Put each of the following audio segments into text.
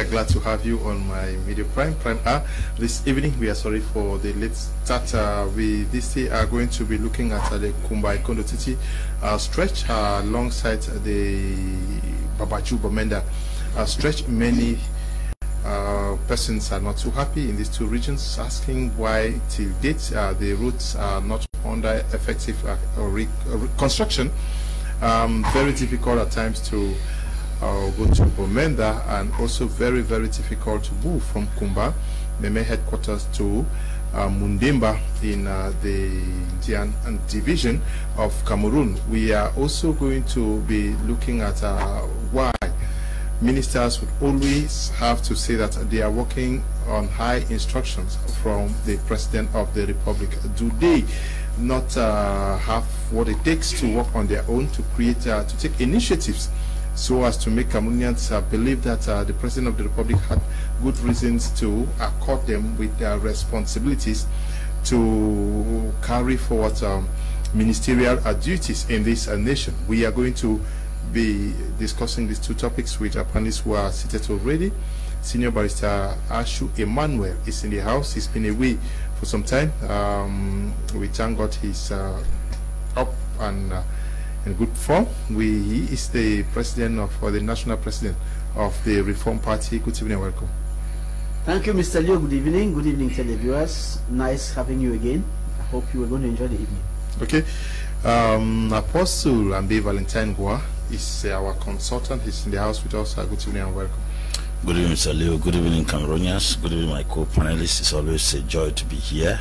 we are glad to have you on my Media Prime Prime. This evening, we are sorry for the late start. Uh, we this day are going to be looking at uh, the Kumba Ekondo Titi uh, stretch uh, alongside the Babadjou Bamenda uh, stretch. Many uh, persons are not too happy in these two regions, asking why till date the routes are not under effective uh, re construction. Um, very difficult at times to go to Bamenda and also very, very difficult to move from Kumba, Meme headquarters to uh, Mundemba in uh, the Ndian division of Cameroon. We are also going to be looking at uh, why ministers would always have to say that they are working on high instructions from the president of the republic. Do they not uh, have what it takes to work on their own to create, uh, to take initiatives so as to make Cameroonians uh, believe that uh, the President of the Republic had good reasons to accord them with their responsibilities to carry forward um, ministerial duties in this uh, nation. We are going to be discussing these two topics with our panelists who are seated already. Senior Barrister Ashu Emmanuel is in the house. He's been away for some time. Um, we thank God he's uh, up and uh, in good form. We, he is the president of, or the national president of the Reform Party. Good evening and welcome. Thank you, Mr. Leo. Good evening. Good evening, televiewers. Nice having you again. I hope you are going to enjoy the evening. Okay. Um, Apostle Ambe Valentine Gua is uh, our consultant. He's in the house with us. Uh, good evening and welcome. Good evening, Mr. Leo. Good evening, Cameroonians. Good evening, my co-panelists. It's always a joy to be here.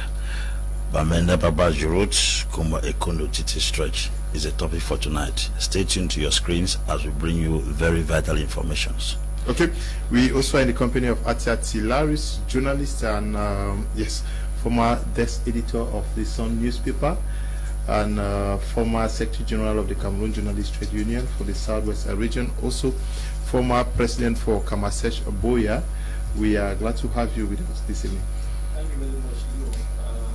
Bamenda Babadjou Road, Kumba Ekondo Titi Stretch is a topic for tonight. Stay tuned to your screens as we bring you very vital informations. Okay, we also are in the company of Atia Tilaris, journalist and um, yes, former desk editor of the Sun newspaper and uh, former Secretary General of the Cameroon Journalist Trade Union for the Southwest region, also former president for Kamasesh Boya. We are glad to have you with us this evening. Thank you very much, Leo. Uh,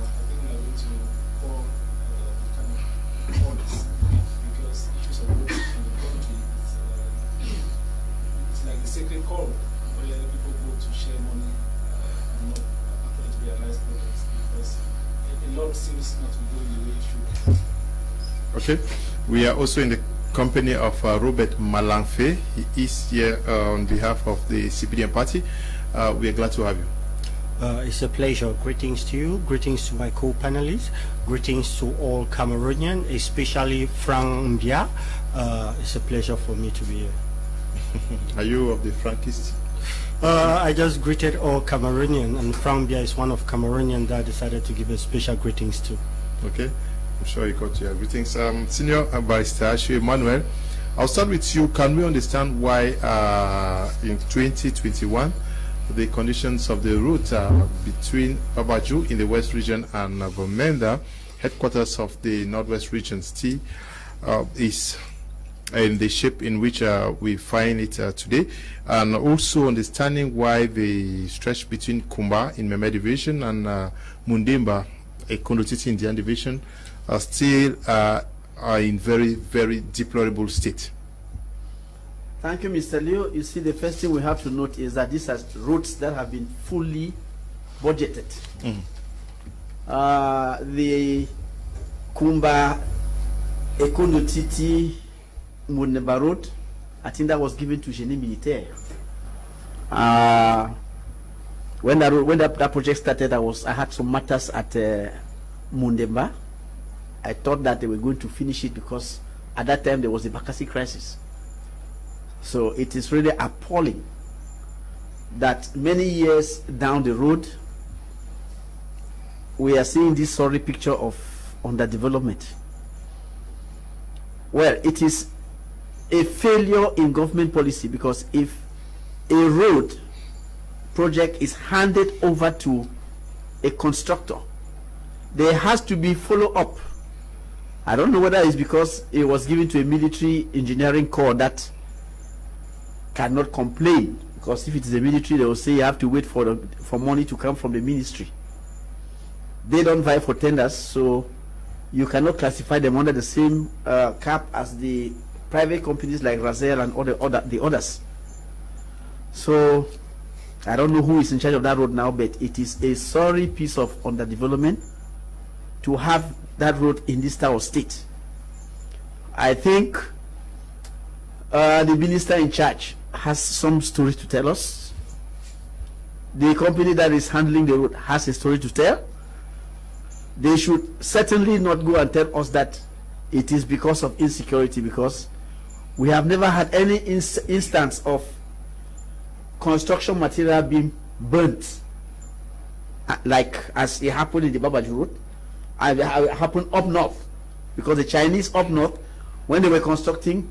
I think we are going to pour uh, sacred cow where people go to share money uh, and not according to their life projects because a, a lot seems not to be going the way it should. Okay, we are also in the company of uh, Robert Malanfe. He is here uh, on behalf of the CPDM party. Uh, we are glad to have you. Uh, it's a pleasure. Greetings to you. Greetings to my co-panelists. Greetings to all Cameroonians, especially Frank Mbia. Uh, it's a pleasure for me to be here. are you of the Frankists? Uh, I just greeted all Cameroonians, and Frank Mbia is one of Cameroonians that I decided to give a special greetings to. Okay. I'm sure you got your greetings. Um, Senior Barrister Ashu Emmanuel, I'll start with you. Can we understand why uh, in 2021 the conditions of the route uh, between Babadjou in the West region and uh, Bamenda, headquarters of the Northwest region, still uh, is in the shape in which uh, we find it uh, today, and also understanding why the stretch between Kumba in Meme division and uh, Mundemba, a Kondotiti Ndian division, are still uh, are in very, very deplorable state. Thank you, Mr. Leo. You see, the first thing we have to note is that these are routes that have been fully budgeted. Mm. Uh, the Kumba Ekondo Road, I think that was given to Génie Militaire. Uh, when that, when that, that project started, I was I had some matters at uh, Mundemba. I thought that they were going to finish it because at that time there was the Bakassi crisis. So it is really appalling that many years down the road, we are seeing this sorry picture of underdevelopment. Well, it is a failure in government policy because if a road project is handed over to a constructor, there has to be follow-up I don't know whether it's because it was given to a military engineering corps that cannot complain. Because if it is a military, they will say you have to wait for the, for money to come from the ministry. They don't vie for tenders, so you cannot classify them under the same uh, cap as the private companies like Razel and other, other the others. So I don't know who is in charge of that road now, but it is a sorry piece of underdevelopment to have that road in this type of state. I think uh, the minister in charge has some story to tell us. The company that is handling the road has a story to tell. They should certainly not go and tell us that it is because of insecurity because we have never had any ins instance of construction material being burnt. Uh, like as it happened in the Babadjou Road and it happened up north. Because the Chinese up north when they were constructing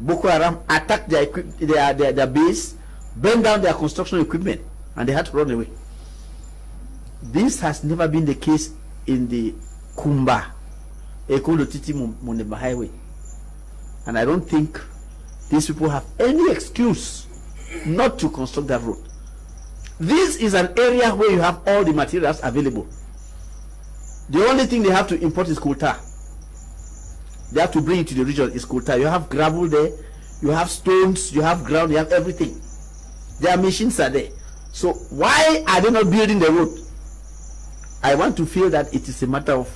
Boko Haram attacked their, their, their, their base burned down their construction equipment and they had to run away. This has never been the case in the Kumba Ekondo Titi Mundemba Highway and I don't think these people have any excuse not to construct that road. This is an area where you have all the materials available. The only thing they have to import is coal tar. They have to bring it to the region is coal tar. You have gravel there, you have stones, you have ground, you have everything. Their machines are there. So why are they not building the road? I want to feel that it is a matter of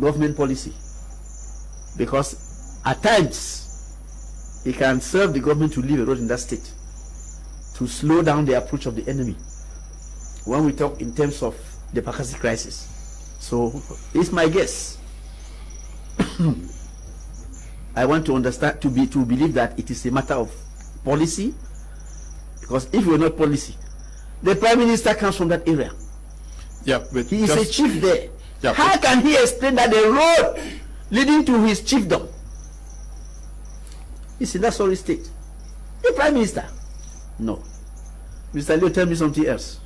government policy. Because at times it can serve the government to leave a road in that state to slow down the approach of the enemy when we talk in terms of the Bakassi crisis. So it's my guess. I want to understand to be to believe that it is a matter of policy because if you're not policy, the prime minister comes from that area. Yeah, but he is a chief there. Yeah, How can he explain that the road leading to his chiefdom is in that sorry state? The prime minister? No. Mr. Leo, tell me something else.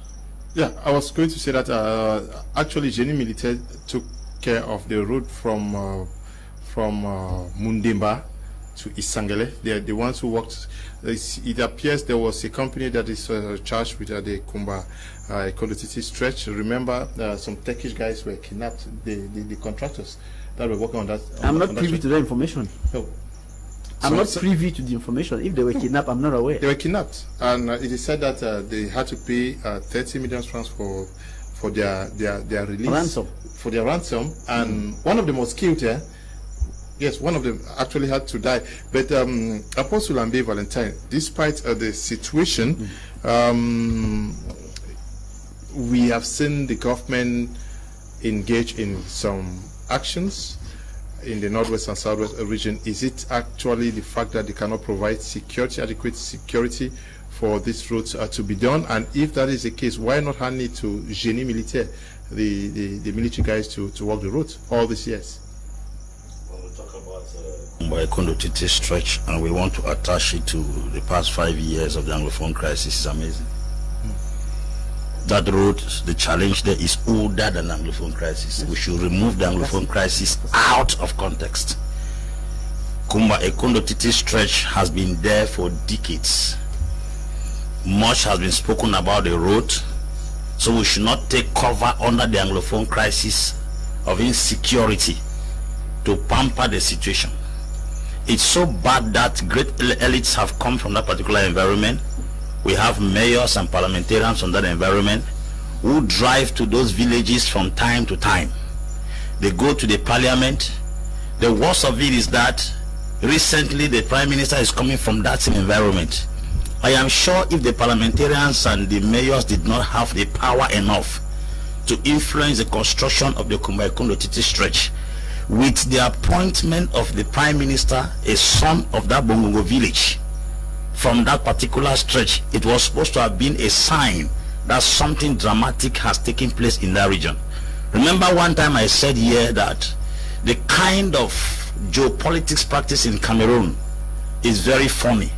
Yeah, I was going to say that uh, actually Génie Militaire took care of the road from uh, from uh, Mundemba to Isangele. They are the ones who worked. It appears there was a company that is uh, charged with uh, the Kumba uh, Ekondo Titi stretch. Remember, uh, some Turkish guys were kidnapped. The, the, the contractors that were working on that. I'm on not privy to that information. No. I'm So- not so- privy to the information. If they were kidnapped, I'm not aware. They were kidnapped, and uh, it is said that uh, they had to pay uh, 30 million francs for for their their their release Ransom. for their ransom, and one of them was killed. Yeah, yes, one of them actually had to die. But um, Apostle Ambe Valentine, despite uh, the situation, um, we have seen the government engage in some actions in the northwest and southwest region. Is it actually the fact that they cannot provide security, adequate security for these roads uh, to be done? And if that is the case, why not hand it to Génie Militaire, the, the, the military guys, to, to work the route all these years? When we talk about uh, by Kondotiti stretch and we want to attach it to the past five years of the Anglophone crisis is amazing. That road, the challenge there is older than Anglophone crisis. We should remove the Anglophone crisis out of context. Kumba Ekondo Titi stretch has been there for decades. Much has been spoken about the road, so we should not take cover under the Anglophone crisis of insecurity to pamper the situation. It's so bad that great elites have come from that particular environment. We have mayors and parliamentarians from that environment who drive to those villages from time to time. They go to the parliament. The worst of it is that recently the prime minister is coming from that same environment. I am sure if the parliamentarians and the mayors did not have the power enough to influence the construction of the Kumba Ekondo Titi stretch, with the appointment of the prime minister, a son of that Bongongo village, from that particular stretch, it was supposed to have been a sign that something dramatic has taken place in that region. Remember one time I said here that the kind of geopolitics practice in Cameroon is very funny.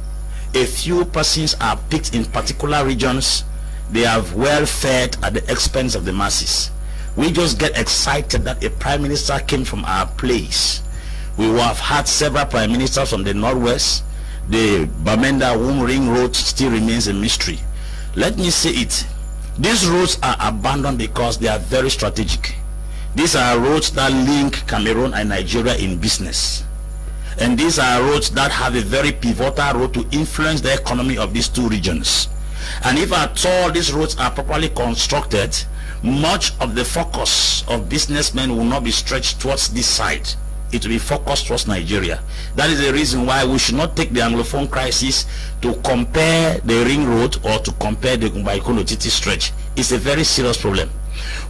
A few persons are picked in particular regions. They are well fed at the expense of the masses. We just get excited that a prime minister came from our place. We will have had several prime ministers from the northwest. The Bamenda Womb Ring Road still remains a mystery. Let me say it. These roads are abandoned because they are very strategic. These are roads that link Cameroon and Nigeria in business. And these are roads that have a very pivotal role to influence the economy of these two regions. And if at all these roads are properly constructed, much of the focus of businessmen will not be stretched towards this side. It will be focused towards Nigeria. That is the reason why we should not take the Anglophone crisis to compare the ring road or to compare the Baikono Titi stretch. It's a very serious problem.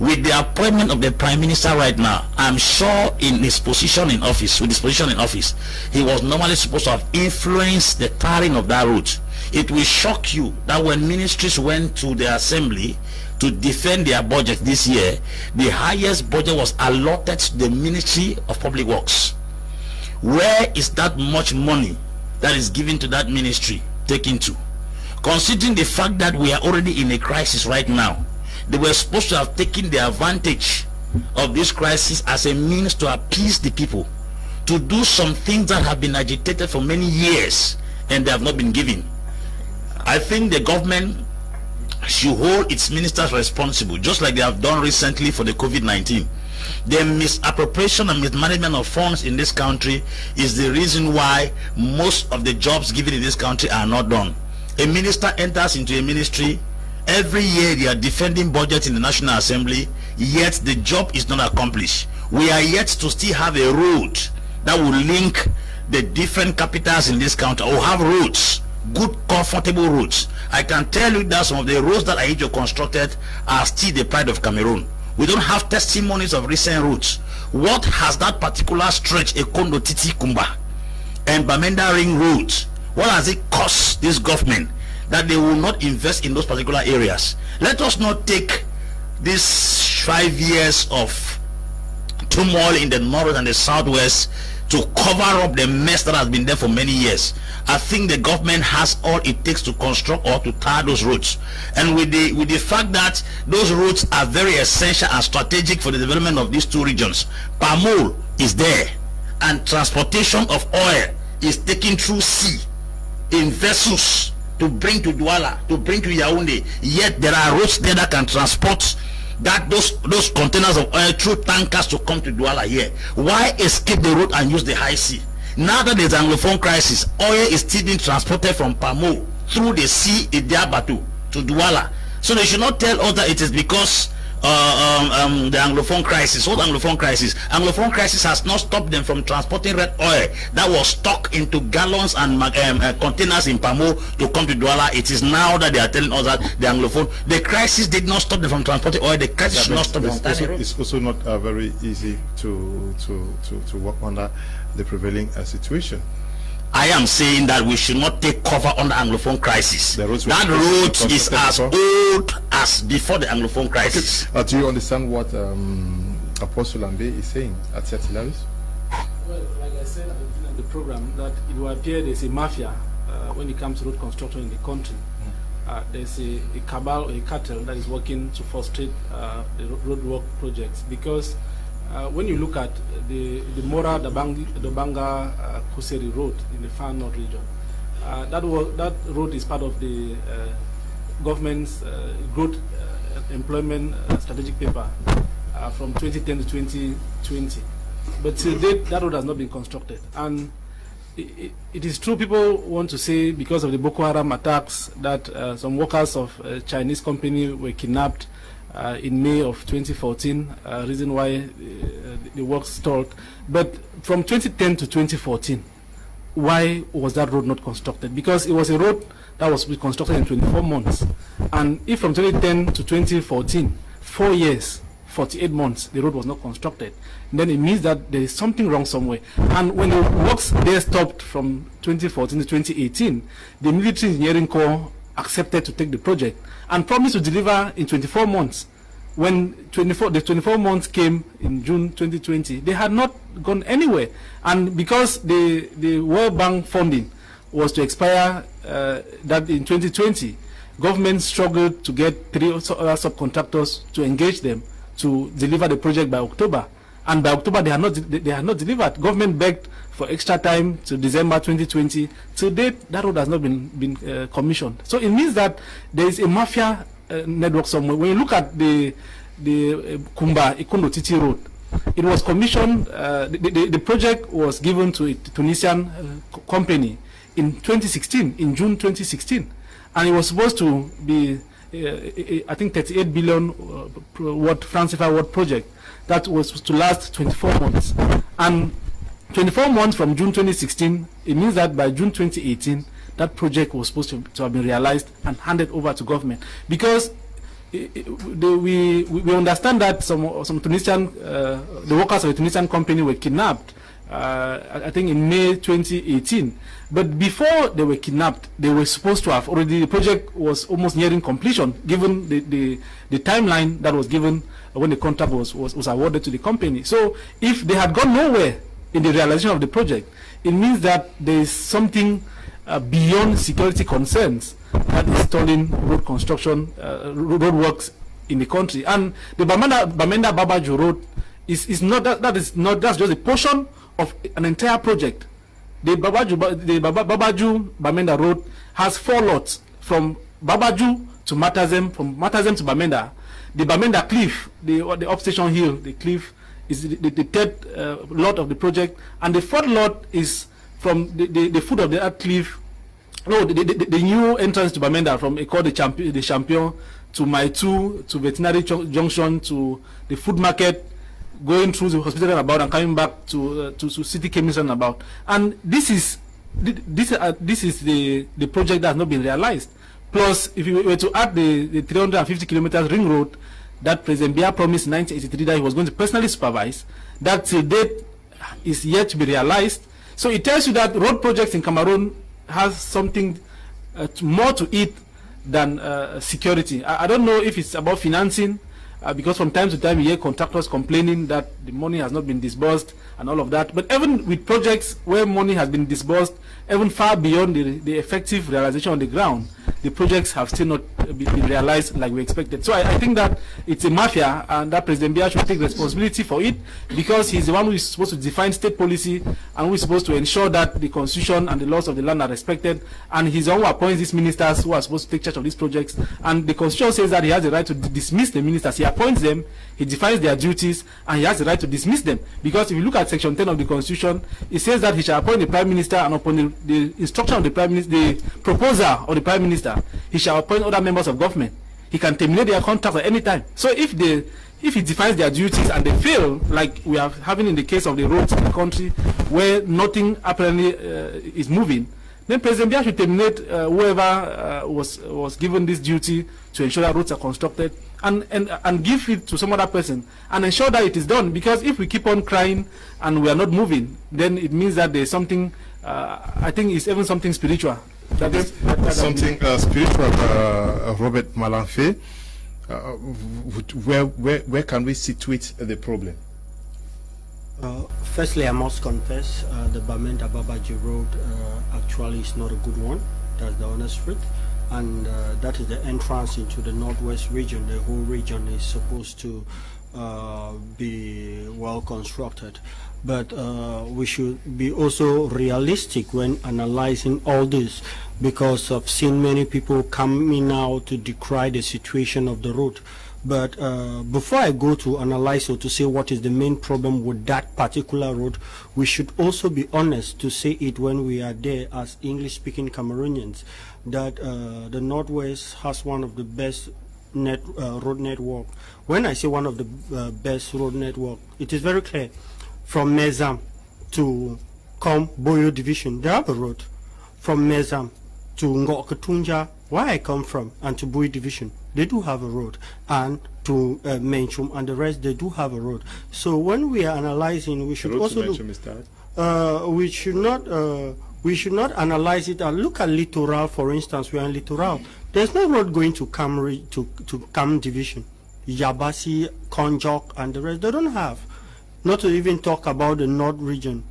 With the appointment of the Prime Minister right now, I'm sure in his position in office, with his position in office, he was normally supposed to have influenced the tarring of that route. It will shock you that when ministries went to the assembly to defend their budget this year, the highest budget was allotted to the Ministry of Public Works. Where is that much money that is given to that ministry taken to? Considering the fact that we are already in a crisis right now, they were supposed to have taken the advantage of this crisis as a means to appease the people, to do some things that have been agitated for many years and they have not been given. I think the government should hold its ministers responsible, just like they have done recently for the COVID-19. The misappropriation and mismanagement of funds in this country is the reason why most of the jobs given in this country are not done. A minister enters into a ministry, every year they are defending budget in the National Assembly, yet the job is not accomplished. We are yet to still have a road that will link the different capitals in this country, or have roads good comfortable roads. I can tell you that some of the roads that Ahidjo constructed are still the pride of cameroon. We don't have testimonies of recent roads. what has that particular stretch ekondo titi kumba and bamenda ring roads what has it cost this government that they will not invest in those particular areas? Let us not take these five years of turmoil in the north and the southwest to cover up the mess that has been there for many years. I think the government has all it takes to construct or to tar those roads. And with the with the fact that those roads are very essential and strategic for the development of these two regions, Pamol is there, and transportation of oil is taken through sea in vessels to bring to Douala, to bring to Yaoundé. Yet there are roads there that can transport that those those containers of oil through tankers to come to Douala here. Why escape the road and use the high sea? Now that there's Anglophone crisis, oil is still being transported from Pamo through the sea Idiabatu to Douala. So they should not tell us that it is because uh, um, um, the Anglophone crisis. What Anglophone crisis? Anglophone crisis has not stopped them from transporting red oil that was stuck into gallons and um, uh, containers in Pamo to come to Douala. It is now that they are telling us that the Anglophone, the crisis did not stop them from transporting oil. The crisis should not stop them from it's, it's also not uh, very easy to, to, to, to work under the prevailing uh, situation. I am saying that we should not take cover on the Anglophone crisis. The that supposed road be is as constructed old as before the Anglophone crisis. Uh, do you understand what um, Apostle Ambe is saying at Hilaris? Well, like I said at the beginning of the program, that it will appear there's a mafia uh, when it comes to road construction in the country. Uh, there's a, a cabal, or a cartel that is working to frustrate uh, the ro- road work projects because uh, when you look at the the Mora Dabang, Dobanga uh, Kousseri road in the far north region, uh, that that road is part of the uh, government's uh, growth uh, employment strategic paper from 2010 to 2020. But till date, that road has not been constructed. And i i it is true people want to say because of the Boko Haram attacks that some workers of a Chinese company were kidnapped uh, in May of 2014, uh, reason why uh, the, work stalled. But from 2010 to 2014, why was that road not constructed? Because it was a road that was constructed in 24 months. And if from 2010 to 2014, four years, 48 months, the road was not constructed, then it means that there is something wrong somewhere. And when the works there stopped from 2014 to 2018, the military engineering corps accepted to take the project and promised to deliver in 24 months. When 24 the 24 months came in June 2020 they had not gone anywhere. And because the the World Bank funding was to expire uh, that in 2020 government struggled to get three other subcontractors to engage them to deliver the project by October. And by October they had not they, they had not delivered. Government begged for extra time to December 2020 to date that road has not been been uh, commissioned so it means that there is a mafia uh, network somewhere when you look at the the uh, Kumba Ekondo Titi road it was commissioned, uh, the, the, the project was given to a Tunisian uh, company in 2016, in June 2016. And it was supposed to be, uh, I think, 38 billion uh, watt France project that was to last 24 months. And 24 months from June 2016, it means that by June 2018, that project was supposed to, to have been realized and handed over to government. Because i- i- the, we, we understand that some, some Tunisian, uh, the workers of a Tunisian company were kidnapped, uh, I I think in May 2018. But before they were kidnapped, they were supposed to have already, the project was almost nearing completion, given the, the, the timeline that was given when the contract was, was, was awarded to the company. So if they had gone nowhere in the realization of the project, it means that there is something uh, beyond security concerns that is stalling road construction, uh, road works in the country. And the Bamenda, Bamenda Babadjou Road is, is not that, that is not that's just a portion of an entire project. The Babadjou the Babadjou Bamenda Road has four lots from Babadjou to Matazem, from Matazem to Bamenda. The Bamenda Cliff, the, the upstation hill, the cliff is the, the, the third uh, lot of the project, and the fourth lot is from the, the, the foot of the earth cliff no, the, the, the, new entrance to Bamenda from called the champion, the champion to Maitu to veterinary junction to the food market, going through the hospital and about and coming back to uh, to, to city chemist and about. And this is this uh, this is the the project that has not been realized. Plus, if you were to add the, the 350 kilometers ring road that President Biya promised in 1983 that he was going to personally supervise, that till date is yet to be realized. So it tells you that road projects in Cameroon has something uh, more to it than uh, security. I, I don't know if it's about financing, uh, because from time to time you hear contractors complaining that the money has not been disbursed and all of that. But even with projects where money has been disbursed, even far beyond the, the effective realization on the ground, the projects have still not been realized like we expected. So I, I think that it's a mafia and that President Biya should take responsibility for it because he's the one who is supposed to define state policy and who is supposed to ensure that the constitution and the laws of the land are respected. And he's the one who appoints these ministers who are supposed to take charge of these projects. And the constitution says that he has the right to dismiss the ministers. He appoints them, he defines their duties, and he has the right to dismiss them. Because if you look at section 10 of the constitution, it says that he shall appoint the prime minister and upon the, the instruction of the prime minister, the proposer of the prime minister, he shall appoint other members of government. He can terminate their contract at any time. So if they if he defines their duties and they fail, like we are having in the case of the roads in the country, where nothing apparently uh, is moving, then President Biya should terminate uh, whoever uh, was was given this duty to ensure that roads are constructed and, and and give it to some other person and ensure that it is done. Because if we keep on crying and we are not moving, then it means that there's something. Uh, I think it's even something spiritual. That is that- that- something uh, spiritual, uh, Robert Malanfe. Uh, where, where, where can we situate the problem? Uh, firstly, I must confess uh, the Bamenda Babadjou Road uh, actually is not a good one. That's the honest truth. And uh, that is the entrance into the northwest region. The whole region is supposed to uh, be well constructed. But uh, we should be also realistic when analyzing all this because I've seen many people coming out to decry the situation of the road. But uh, before I go to analyze or to say what is the main problem with that particular road, we should also be honest to say it when we are there as English-speaking Cameroonians, that uh, the Northwest has one of the best net uh, road network. When I say one of the uh, best road network, it is very clear. From Mezam to Com Boyo Division, they have a road. From Mezam to Ngoketunjia, where I come from, and to Bui Division, they do have a road. And to uh, Menchum and the rest, they do have a road. So when we are analyzing, we should also look, uh, we should not uh, we should not analyze it and look at littoral. For instance we are in littoral. There's no road going to Cam to to Cam division. Yabassi Konjok and the rest they don't have. Not to even talk about the north region.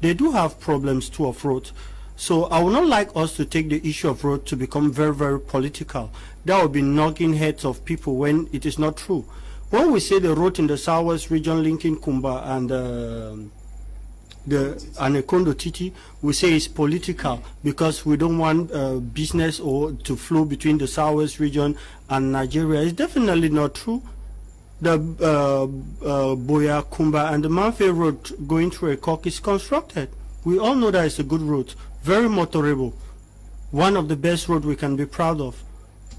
They do have problems too of roads so I would not like us to take the issue of road to become very very political that would be knocking heads of people when it is not true when we say the road in the southwest region linking Kumba and um the Anekondo Titi, we say it's political because we don't want uh, business or to flow between the southwest region and Nigeria. It's definitely not true. the uh, uh, Buea, Kumba, and the Mamfe road going through a Ekok is constructed. We all know that it's a good route, very motorable, one of the best roads we can be proud of.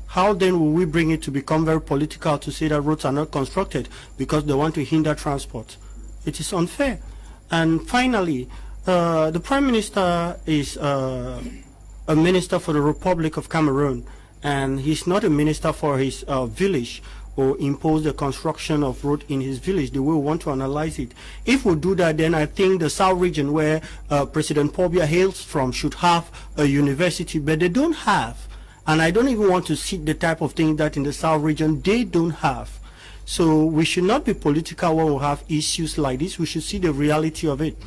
How then will we bring it to become very political to say that roads are not constructed because they want to hinder transport? It is unfair. And finally, uh, the Prime Minister is uh, a minister for the Republic of Cameroon, and he's not a minister for his uh, village or impose the construction of road in his village the way we want to analyze it. If we do that, then I think the South region where uh, President Paul Biya hails from should have a university, but they don't have. And I don't even want to see the type of thing that in the South region they don't have. So we should not be political when we have issues like this. We should see the reality of it.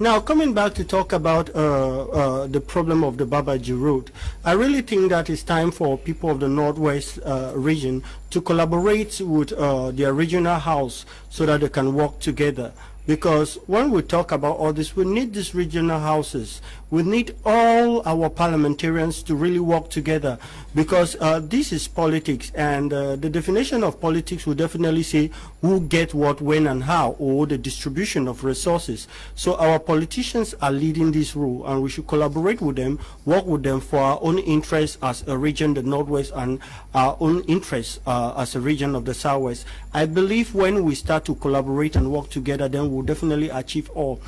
Now, coming back to talk about uh, uh, the problem of the Babadjou Road, I really think that it's time for people of the Northwest uh, region to collaborate with uh, their regional house so that they can work together. Because when we talk about all this, we need these regional houses. We need all our parliamentarians to really work together because uh, this is politics and uh, the definition of politics will definitely say who get what, when and how or the distribution of resources. So our politicians are leading this role and we should collaborate with them, work with them for our own interests as a region, the Northwest, and our own interests uh, as a region of the Southwest. I believe when we start to collaborate and work together, then we'll definitely achieve all.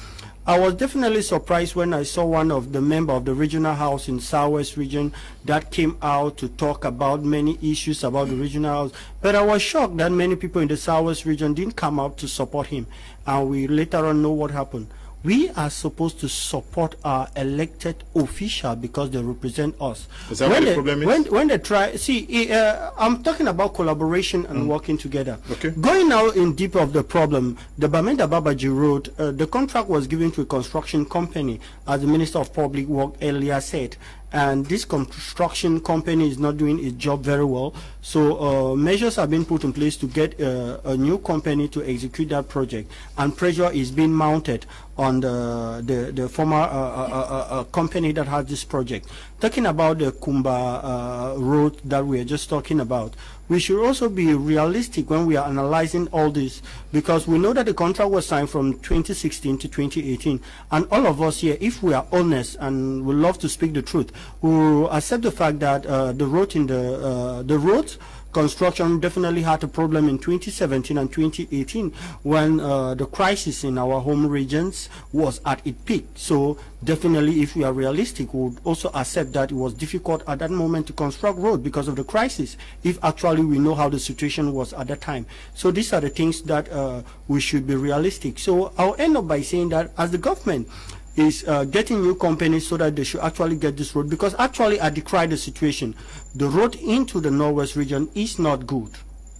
I was definitely surprised when I saw one of the member of the regional house in Southwest region that came out to talk about many issues about the regional house. But I was shocked that many people in the Southwest region didn't come out to support him. And we later on know what happened we are supposed to support our elected official because they represent us. Is that when what the problem is? When, when they try, see, uh, I'm talking about collaboration and working together. Okay. Going now in deep of the problem, the Bamenda Babadjou Road, uh, the contract was given to a construction company, as the Minister of Public Work earlier said. And this construction company is not doing its job very well. So uh, measures have been put in place to get uh, a new company to execute that project. And pressure is being mounted on the, the, the former uh, uh, uh, uh, company that has this project. Talking about the Kumba uh, road that we are just talking about, we should also be realistic when we are analyzing all this because we know that the contract was signed from 2016 to 2018 and all of us here if we are honest and we love to speak the truth we will accept the fact that uh, the road in the uh, the roads construction definitely had a problem in 2017 and 2018 when uh, the crisis in our home regions was at its peak. So definitely if we are realistic, we would also accept that it was difficult at that moment to construct road because of the crisis, if actually we know how the situation was at that time. So these are the things that uh, we should be realistic. So I'll end up by saying that as the government, is uh, getting new companies so that they should actually get this road because actually I decry the situation. The road into the Northwest region is not good.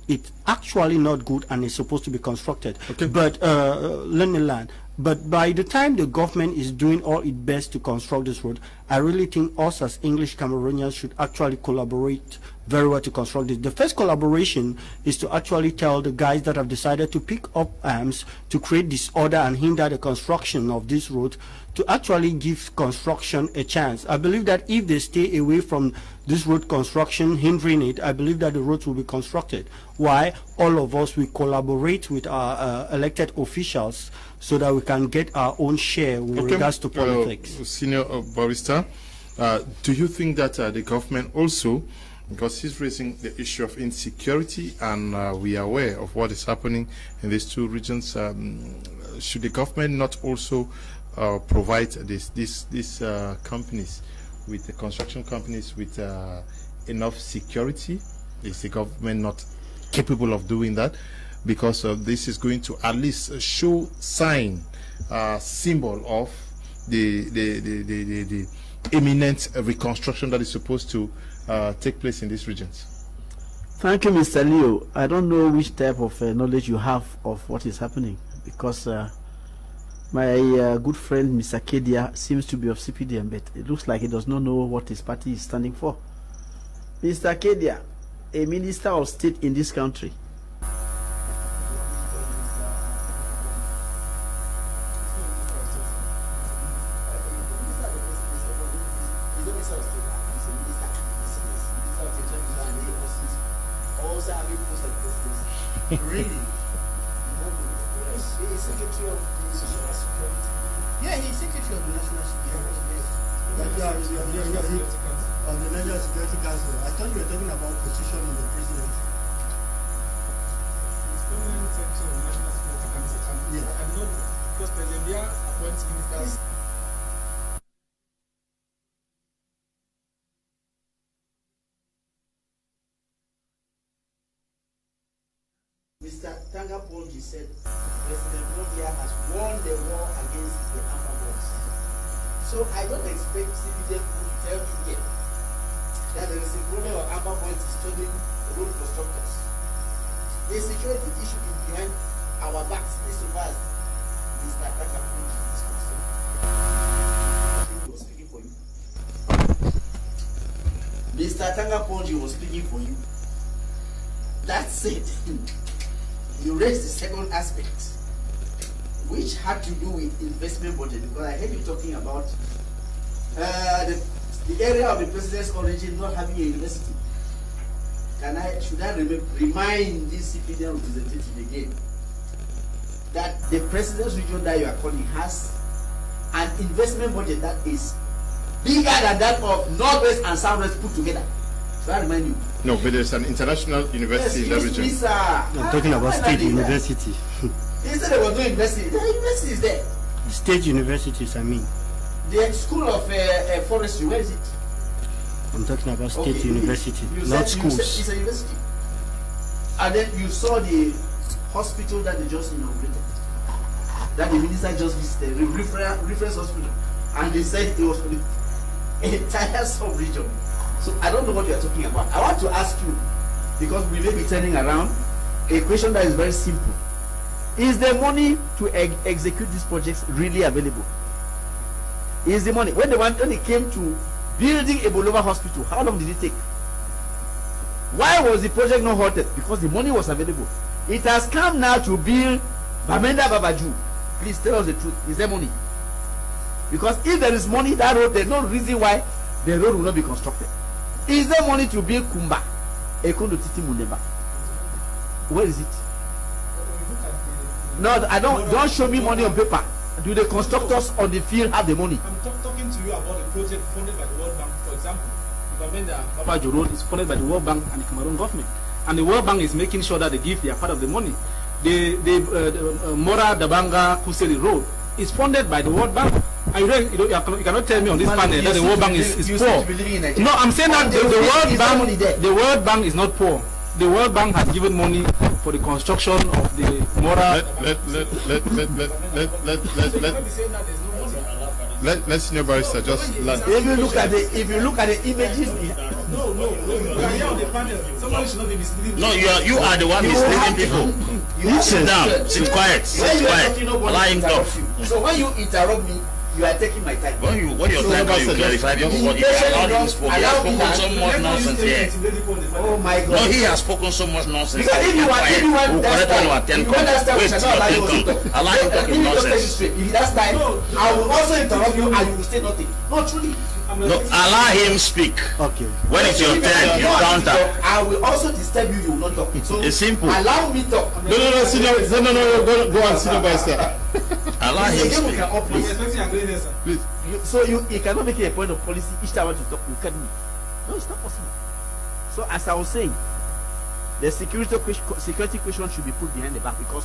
It's actually not good and it's supposed to be constructed. Okay. But uh, let me land. But by the time the government is doing all its best to construct this road, I really think us as English Cameroonians should actually collaborate very well to construct this. The first collaboration is to actually tell the guys that have decided to pick up arms to create disorder and hinder the construction of this road to actually give construction a chance. I believe that if they stay away from this road construction, hindering it, I believe that the roads will be constructed. Why? All of us will collaborate with our uh, elected officials so that we can get our own share with Okay, regards to uh, politics. Senior uh, barrister, uh, do you think that uh, the government also, because he's raising the issue of insecurity and uh, we are aware of what is happening in these two regions, um, should the government not also uh, provide this, this, these uh, companies with the construction companies with uh, enough security? Is the government not capable of doing that? Because uh, this is going to at least show sign, uh, symbol of the the, the, the, the, the imminent reconstruction that is supposed to uh, take place in these regions. Thank you, Mr. Leo. I don't know which type of uh, knowledge you have of what is happening because uh, my uh, good friend Mr. Kedia seems to be of CPDM, but it looks like he does not know what his party is standing for. Mr. Kedia, a minister of state in this country, Mr. Tanga Polji said President Modia has won the war against the Boys. So I don't expect CBJ to tell me yet that there is a problem of Amba Boys disturbing road constructors. The security issue is behind our backs insofar as Mr. Tanga Polji is concerned. I think he was speaking for you. Mr. Tanga Polji was speaking for you. That said, you raised the second aspect, which had to do with investment budget, because I heard you talking about uh, the, the area of the president's origin not having a university. Can I, should I rem- remind this CPDM representative again that the president's region that you are calling has an investment budget that is bigger than that of Northwest and Southwest put together. Should I remind you? No, but there's an international university in that Excuse me, region. sir. I'm talking about state am I doing that? university. He said there was no university. The university is there. state universities, I mean. The school of uh, uh, forestry, where is it? I'm talking about state Okay, university, you not said- you said schools. It's a university. And then you saw the hospital that they just inaugurated. That the minister just visited, the reference, reference hospital. And they said it was for the entire sub-region. So I don't know what you are talking about. I want to ask you, because we may be turning around, a question that is very simple. Is the money to ex- execute these projects really available? Is the money when they want when it came to building a hospital, how long did it take? Why was the project not halted? Because the money was available. It has come now to build Bamenda Babadjou. Please tell us the truth. Is there money? Because if there is money, that road, there's no reason why the road will not be constructed. Is there money to build Kumba? Ekondo Titi Muneba. Where is it? No, I don't. Don't show me money on paper. Do the constructors on the field have the money? I'm talk, talking to you about a project funded by the World Bank, for example. Bamenda Babajo Road is funded by the World Bank and the Cameroon government. And the World Bank is making sure that they give their part of the money. The, the, uh, the uh, Mora Dabanga Kuseli Road is funded by the World Bank. And you, don't, you, don't, you, cannot, you cannot tell me on this Man, panel that the World Bank is, is poor. seem to be living in Nigeria. No, I'm saying that the, the World is there money Bank, the World Bank is not poor. The World Bank has given money for the construction of the Mora. Let let let let let let let let let let let let senior barrister just land. If you look at the if you look at the images, No, no, no. You are here on the panel. Somebody should not be misleading. No, you are you are the one misleading people. you Sit down. Sit quiet. Sit quiet. Allow him talk. So when you interrupt me, you are taking my time. When you when your So, time when you clarify people, what he has allowed him to just speak. He has spoken so much nonsense here. Oh my God! No, he has spoken so much nonsense. Because if you want, if you want that attend if you want that style, we Wait, shall till not allow your you to talk. Allow him talking nonsense. If that's time, I will also interrupt you and you will say nothing. No, truly. No, allow him speak. Okay. When it's your turn, you want me counter. I will also disturb you. You will not talk. So It's simple. Allow me talk. No no no senior no no no no go go on senior barrister. Allow It's a him speak. can all play. expecting your greatness, sir. Please. You, so you, you cannot make it a point of policy each time I want to talk. You can me. No, it's not possible. So as I was saying, the security question, security question should be put behind the back because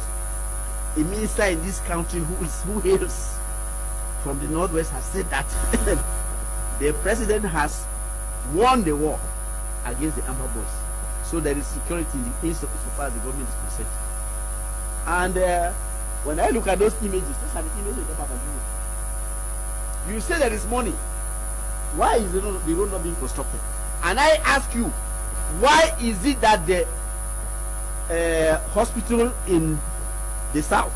a minister in this country who is who hails from the northwest has said that the president has won the war against the Amba Boys. So there is security in the in so, so far as the government is concerned. And uh, when I look at those images, those are the images of Papa You say there is money. Why is the road, the road not being constructed? And I ask you, why is it that the uh, hospital in the south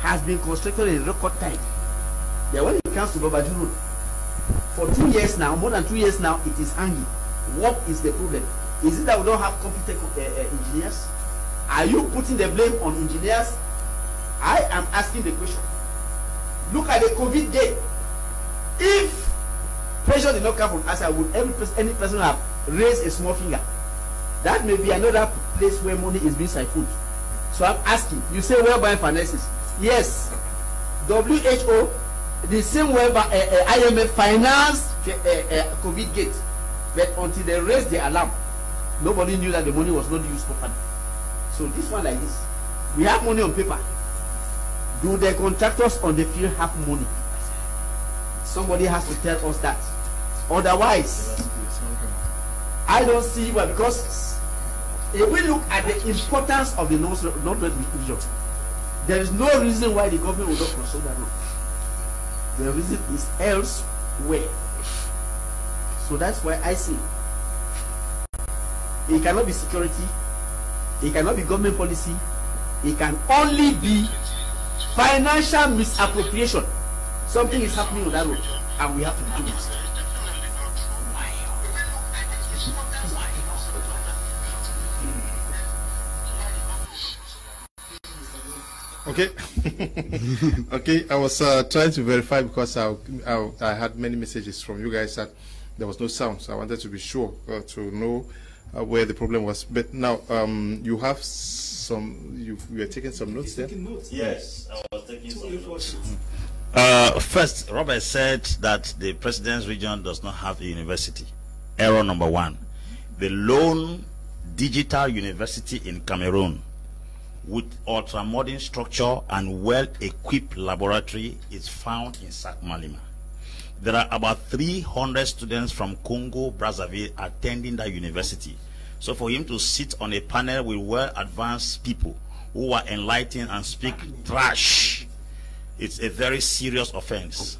has been constructed in record time? Then when it comes to Babadjou Road, for two years now, more than two years now, it is hanging. What is the problem? Is it that we don't have competent uh, uh, engineers? Are you putting the blame on engineers? I am asking the question. Look at the COVID day. If pressure did not come from us, I would every any person have raised a small finger. That may be another place where money is being siphoned. So I'm asking, you say whereby finances. Yes, WHO, the same whereby uh, uh, IMF financed uh, COVID gate, but until they raised the alarm, nobody knew that the money was not used properly. So this one like this, we have money on paper. Do the contractors on the field have money? Somebody has to tell us that. Otherwise, I don't see why because if we look at the importance of the North Northwest region, there is no reason why the government will not consult that road. The reason is elsewhere. So that's why I say it cannot be security, it cannot be government policy, it can only be financial misappropriation. Something is happening on that road, and we have to do it. Okay. okay, I was uh, trying to verify because I, I, I had many messages from you guys that there was no sound, so I wanted to be sure uh, to know uh, where the problem was. But now um, you have some, you, you are taking some notes there. Taking notes. Yes, I was taking some notes. Uh, first, Robert said that the president's region does not have a university. Error number one. The lone digital university in Cameroon with ultra-modern structure and well-equipped laboratory is found in Sangmélima. There are about 300 students from Congo, Brazzaville attending that university. So for him to sit on a panel with well-advanced people who are enlightened and speak trash it's a very serious offense.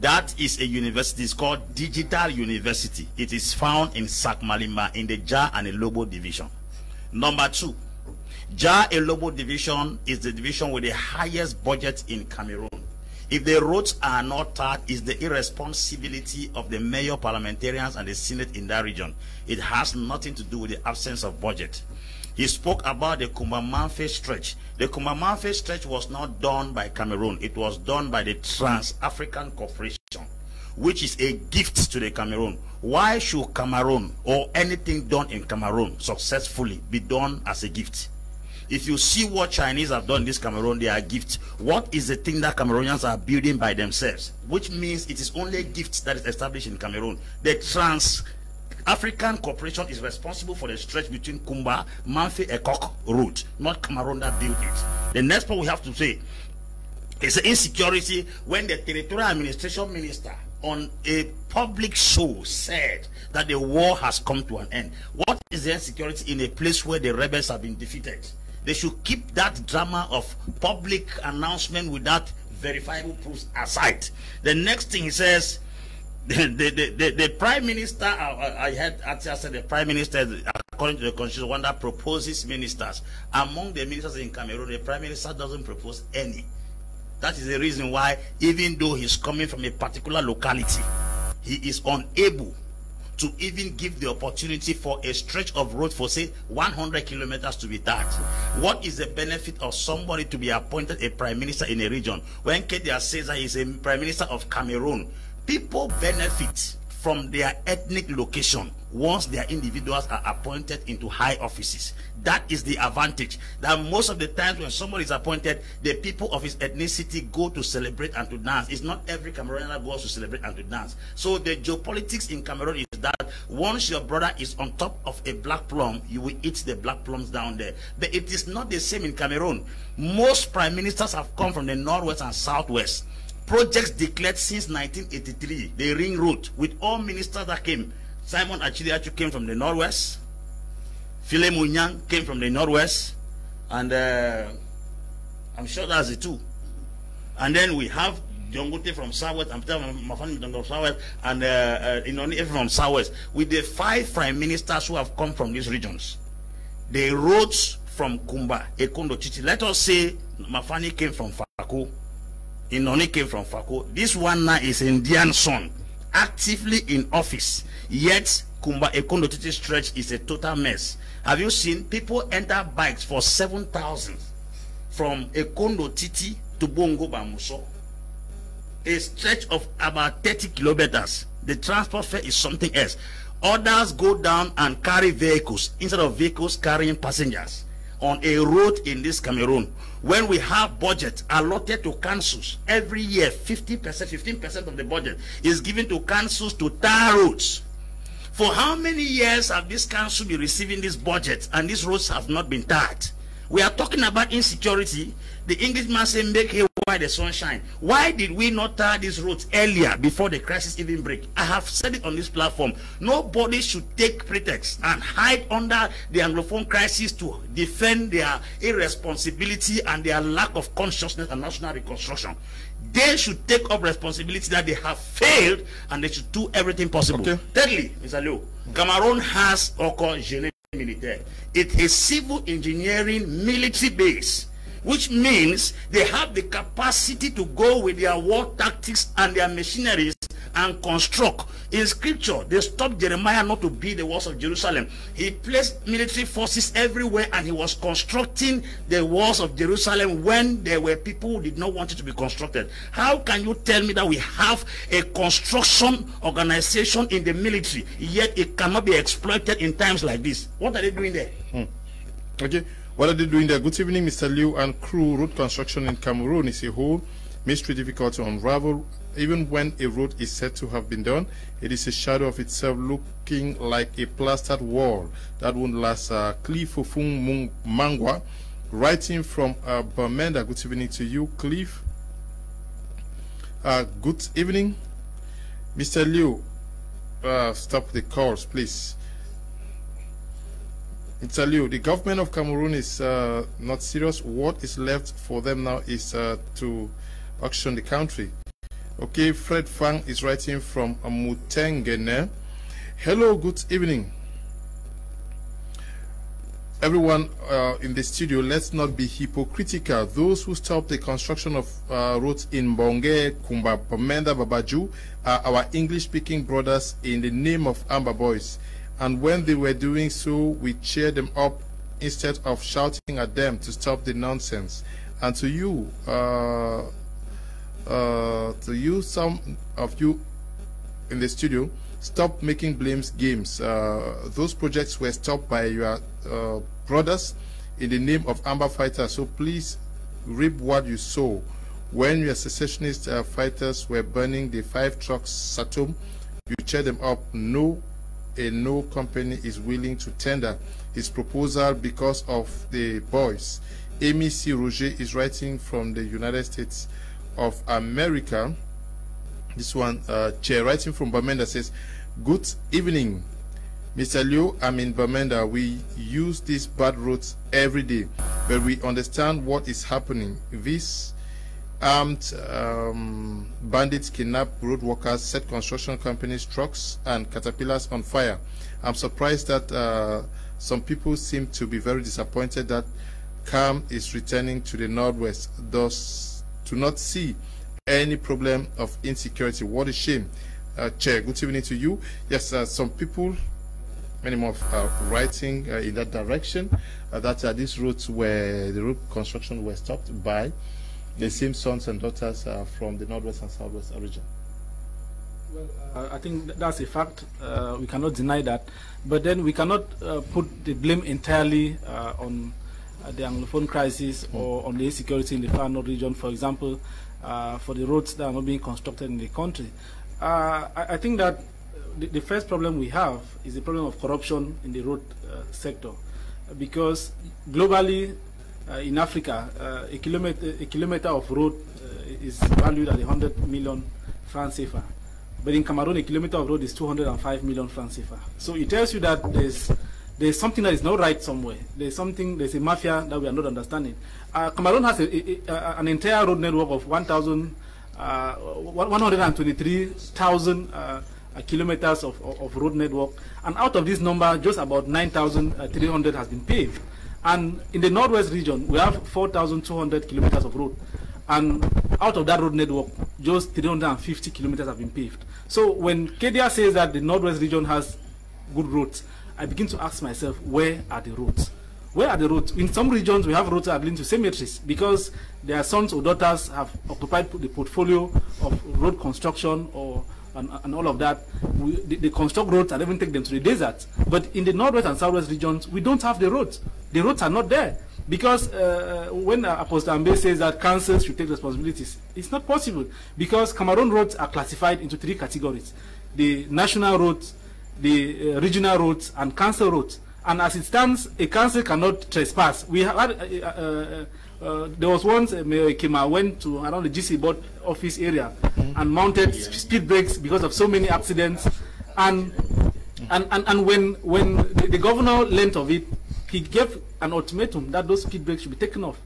That is a university. It's called Digital University. It is found in Sangmélima in the Ja and Elobo division. Number two, Ja Elobo division is the division with the highest budget in Cameroon. If the roads are not tarred, it's the irresponsibility of the mayor, parliamentarians, and the senate in that region. It has nothing to do with the absence of budget. He spoke about the Kumba-Mamfe stretch. The Kumba-Mamfe stretch was not done by Cameroon. It was done by the Trans-African Corporation, which is a gift to the Cameroon. Why should Cameroon or anything done in Cameroon successfully be done as a gift? If you see what Chinese have done in this Cameroon, they are gifts. What is the thing that Cameroonians are building by themselves? Which means it is only gifts that is established in Cameroon. The Trans African Corporation is responsible for the stretch between Kumba, Mamfe, Ekok route, not Cameroon that built it. The next point we have to say is insecurity when the territorial administration minister on a public show said that the war has come to an end. What is the insecurity in a place where the rebels have been defeated? They should keep that drama of public announcement without verifiable proofs aside. The next thing he says, the, the, the, the, prime minister, I, I- heard Atia said the prime minister, according to the constitution, one that proposes ministers. Among the ministers in Cameroon, the prime minister doesn't propose any. That is the reason why, even though he's coming from a particular locality, he is unable to even give the opportunity for a stretch of road for say 100 kilometers to be that. What is the benefit of somebody to be appointed a prime minister in a region when Kedia says that he's a prime minister of Cameroon? People benefit from their ethnic location once their individuals are appointed into high offices. That is the advantage. That most of the times when somebody is appointed, the people of his ethnicity go to celebrate and to dance. It's not every Cameroonian that goes to celebrate and to dance. So the geopolitics in Cameroon is that once your brother is on top of a black plum, you will eat the black plums down there. But it is not the same in Cameroon. Most prime ministers have come from the northwest and southwest projects declared since 1983, the ring road, with all ministers that came. Simon Achidi Achu came from the northwest. Philemon Yang came from the northwest. And uh, I'm sure that's the two. And then we have Dion Ngute from southwest, Peter Mafany from southwest, and uh, uh, Inoni from southwest, with the five prime ministers who have come from these regions. The roads from Kumba, Ekondo, Chichi. Let us say Mafany came from Fako. Inoni came from Fako. This one now is Indian son, actively in office. Yet Kumba Ekondo Titi stretch is a total mess. Have you seen people enter bikes for seven thousand from Ekondo Titi to Bongo Bamuso? A stretch of about 30 kilometers. The transport fare is something else. Others go down and carry vehicles instead of vehicles carrying passengers on a road in this Cameroon. When we have budget allotted to councils every year, 50%, 15% of the budget is given to councils to tar roads. For how many years have this council been receiving this budget and these roads have not been tarred? We are talking about insecurity. The Englishman said, make hay while the sun shine. Why did we not tar these roads earlier before the crisis even break? I have said it on this platform. Nobody should take pretext and hide under the Anglophone crisis to defend their irresponsibility and their lack of consciousness and national reconstruction. They should take up responsibility that they have failed and they should do everything possible. Okay. Thirdly, Mr. Liu, Cameroon has Oko Génie militaire. It is civil engineering military base, which means they have the capacity to go with their war tactics and their machineries and construct. In scripture, they stopped Jeremiah not to build the walls of Jerusalem. He placed military forces everywhere and he was constructing the walls of Jerusalem when there were people who did not want it to be constructed. How can you tell me that we have a construction organization in the military, yet it cannot be exploited in times like this? What are they doing there? Hmm. Okay, what are they doing there? Good evening, Mr. Liu and crew. Road construction in Cameroon is a whole mystery difficult to unravel. Even when a road is said to have been done, it is a shadow of itself looking like a plastered wall that won't last. Uh, Cliff Ofung Mangwa, writing from uh, Bamenda. Good evening to you, Cliff. Uh, good evening, Mr. Liu. Uh, stop the calls, please. Mr. Liu, the government of Cameroon is uh, not serious. What is left for them now is uh, to auction the country. Okay, Fred Fang is writing from Mutengene. Hello, good evening. Everyone uh, in the studio, let's not be hypocritical. Those who stopped the construction of uh, roads in Bonge, Kumba, Bamenda, Babadjou are our English-speaking brothers in the name of Amba Boys. And when they were doing so, we cheered them up instead of shouting at them to stop the nonsense. And to you, uh, uh, to you, some of you in the studio, stop making blames games. Uh, those projects were stopped by your uh, brothers in the name of Amba Fighters. So please reap what you sow. When your secessionist uh, fighters were burning the five trucks Satom, you cheered them up. No, a no company is willing to tender his proposal because of the boys. Amy C. Roger is writing from the United States of America. This one, uh, chair writing from Bamenda says, Good evening, Mr. Liu. I'm in Bamenda. We use these bad roads every day, but we understand what is happening. These armed um, bandits kidnap road workers, set construction companies, trucks, and caterpillars on fire. I'm surprised that uh, some people seem to be very disappointed that calm is returning to the northwest, thus to not see any problem of insecurity. What a shame. Uh, Chair, good evening to you. Yes, uh, some people, many more uh, writing uh, in that direction, uh, that uh, these roads where the road construction were stopped by the same sons and daughters uh, from the northwest and southwest region. Well, uh, I think that's a fact. Uh, we cannot deny that. But then we cannot uh, put the blame entirely uh, on uh, the Anglophone crisis or on the insecurity in the far north region, for example, uh, for the roads that are not being constructed in the country. Uh, I, I think that the, the first problem we have is the problem of corruption in the road uh, sector. Because globally, in Africa, uh, a, kilometer, a kilometer of road uh, is valued at 100 million francs CFA. But in Cameroon, a kilometer of road is 205 million francs CFA. So it tells you that there's there's something that is not right somewhere. There's something, there's a mafia that we are not understanding. Uh, Cameroon has a, a, a, an entire road network of 1,000, uh, 123,000 uh, uh, kilometers of, of road network. And out of this number, just about 9,300 has been paved. And in the northwest region, we have 4,200 kilometers of road. And out of that road network, just 350 kilometers have been paved. So when KDR says that the northwest region has good roads, I begin to ask myself, where are the roads? Where are the roads? In some regions, we have roads that linked to cemeteries because their sons or daughters have occupied the portfolio of road construction or and, and all of that. We, they, they construct roads and even take them to the desert. But in the northwest and southwest regions, we don't have the roads. The roads are not there. Because uh, when uh, Apostle Ambe says that councils should take responsibilities, it's not possible. Because Cameroon roads are classified into three categories. The national roads, the uh, regional roads, and council roads. And as it stands, a council cannot trespass. We had, uh, uh, there was once uh, Mayor Kima went to around the GC board office area and mounted sp- speed brakes because of so many accidents. And and, and, and when when the, the governor learnt of it, he gave an ultimatum that those speed brakes should be taken off.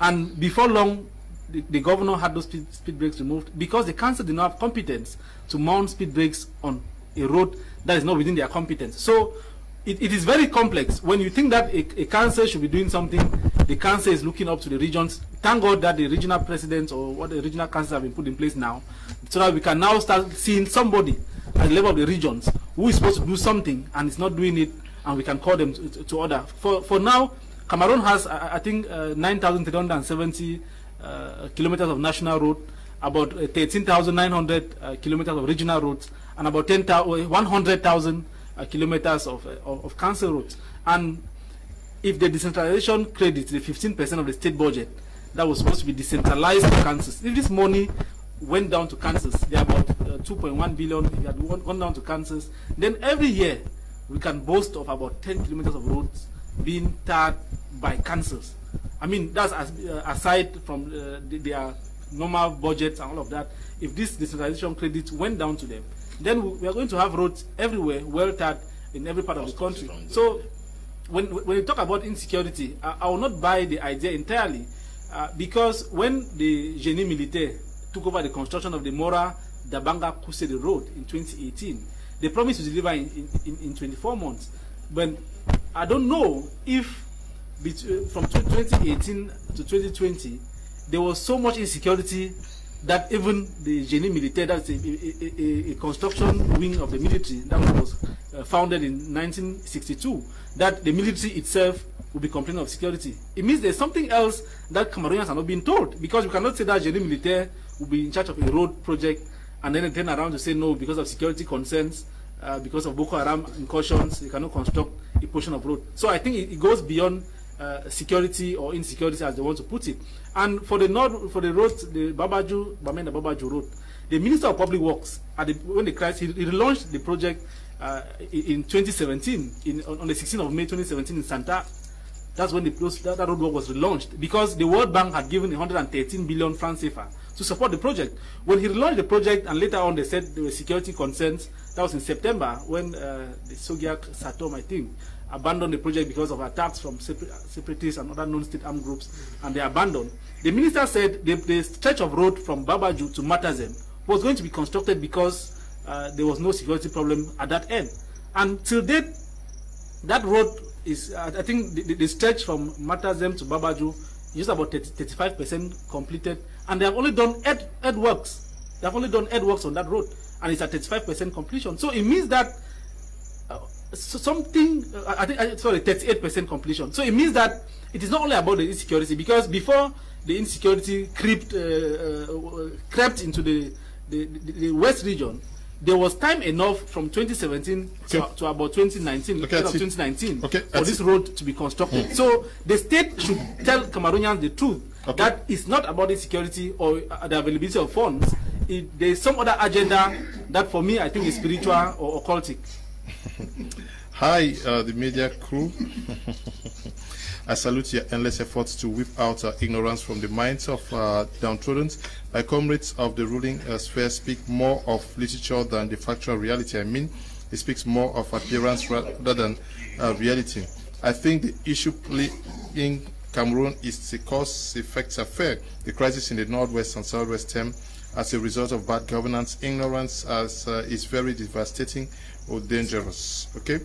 And before long, the, the governor had those speed, speed brakes removed because the council did not have competence to mount speed brakes on a road that is not within their competence. So it, it is very complex. When you think that a, a council should be doing something, the council is looking up to the regions. Thank God that the regional presidents or what the regional councils have been put in place now, so that we can now start seeing somebody at the level of the regions who is supposed to do something and is not doing it, and we can call them to, to, order. For for now, Cameroon has I, I think uh, 9,370 uh, kilometers of national road, about uh, 13,900 uh, kilometers of regional roads, and about 100,000 uh, kilometers of, uh, of, of council roads. And if the decentralization credit, the 15% of the state budget, that was supposed to be decentralized to councils, if this money went down to councils, they about uh, 2.1 billion, if it had gone down to councils, then every year we can boast of about 10 kilometers of roads being tarred by councils. I mean, that's as, uh, aside from uh, the, their normal budgets and all of that. If this decentralization credit went down to them, then we we are going to have roads everywhere, well tarred in every part of the country. So when when you talk about insecurity, I, I will not buy the idea entirely, uh, because when the Génie Militaire took over the construction of the Mora Dabanga Kousseri Road in 2018, they promised to deliver in, in, in 24 months. But I don't know if bet- uh, from 2018 to 2020 there was so much insecurity that even the Génie Militaire, that's a, a, a, construction wing of the military that was uh, founded in 1962, that the military itself will be complaining of security. It means there's something else that Cameroonians are not being told because we cannot say that Génie Militaire will be in charge of a road project and then turn around to say no because of security concerns, uh, because of Boko Haram incursions, they cannot construct a portion of road. So I think it, it goes beyond uh, security or insecurity as they want to put it. And for the north, for the road, the Babadjou, Bamenda Babadjou road, the Minister of Public Works, the, when the crisis, he, he relaunched the project uh, in in 2017, in, on, on the 16th of May 2017 in Santa. That's when the, that, that roadwork was relaunched because the World Bank had given 113 billion francs CFA to support the project. When he relaunched the project and later on they said there were security concerns, that was in September when uh, the Sogea Satom, I think, abandoned the project because of attacks from separatists and other non-state armed groups, and they abandoned. The minister said the, the stretch of road from Babadjou to Matazem was going to be constructed because uh, there was no security problem at that end. And till date, that road is, uh, I think, the, the, stretch from Matazem to Babadjou is about 35 percent completed, and they have only done earth, works. They have only done earthworks on that road, and it's at 35 percent completion. So it means that something, uh, I think, sorry, 38 percent completion. So it means that it is not only about the insecurity, because before the insecurity crept, uh, uh, crept into the, the, the, the west region, there was time enough from 2017 to, Okay. to about 2019, Okay, end I 2019, Okay, for this road to be constructed. So the state should tell Cameroonians the truth Okay. that it's not about insecurity or uh, the availability of funds. It, there is some other agenda that, for me, I think is spiritual or occultic. Hi, uh, the media crew. I salute your endless efforts to whip out uh, ignorance from the minds of uh, downtrodden. My comrades of the ruling uh, sphere speak more of literature than the factual reality. I mean, it speaks more of appearance rather than uh, reality. I think the issue in Cameroon is a cause-effect affair. The crisis in the northwest and southwest stem as a result of bad governance, ignorance as uh, is very devastating or dangerous. Okay,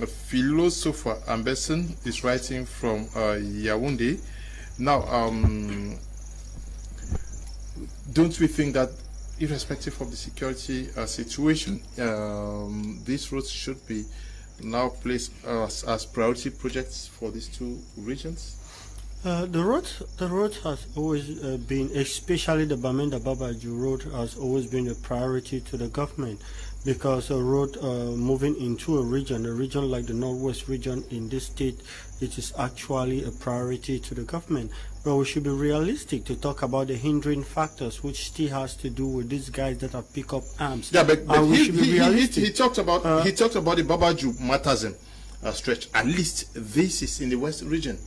a philosopher Amberson is writing from uh, Yaoundé. Now, um, don't we think that, irrespective of the security uh, situation, um, these roads should be now placed as, as priority projects for these two regions? Uh, the road, the road has always uh, been, especially the Bamenda Babadjou road, has always been a priority to the government because a road uh, moving into a region, a region like the Northwest region in this state, it is actually a priority to the government. But we should be realistic to talk about the hindering factors, which still has to do with these guys that have picked up arms. Yeah, but, but we he, should be he, he, he, realistic. he talked about Uh, he talked about the Babadjou Matazem uh, stretch. At least this is in the West region.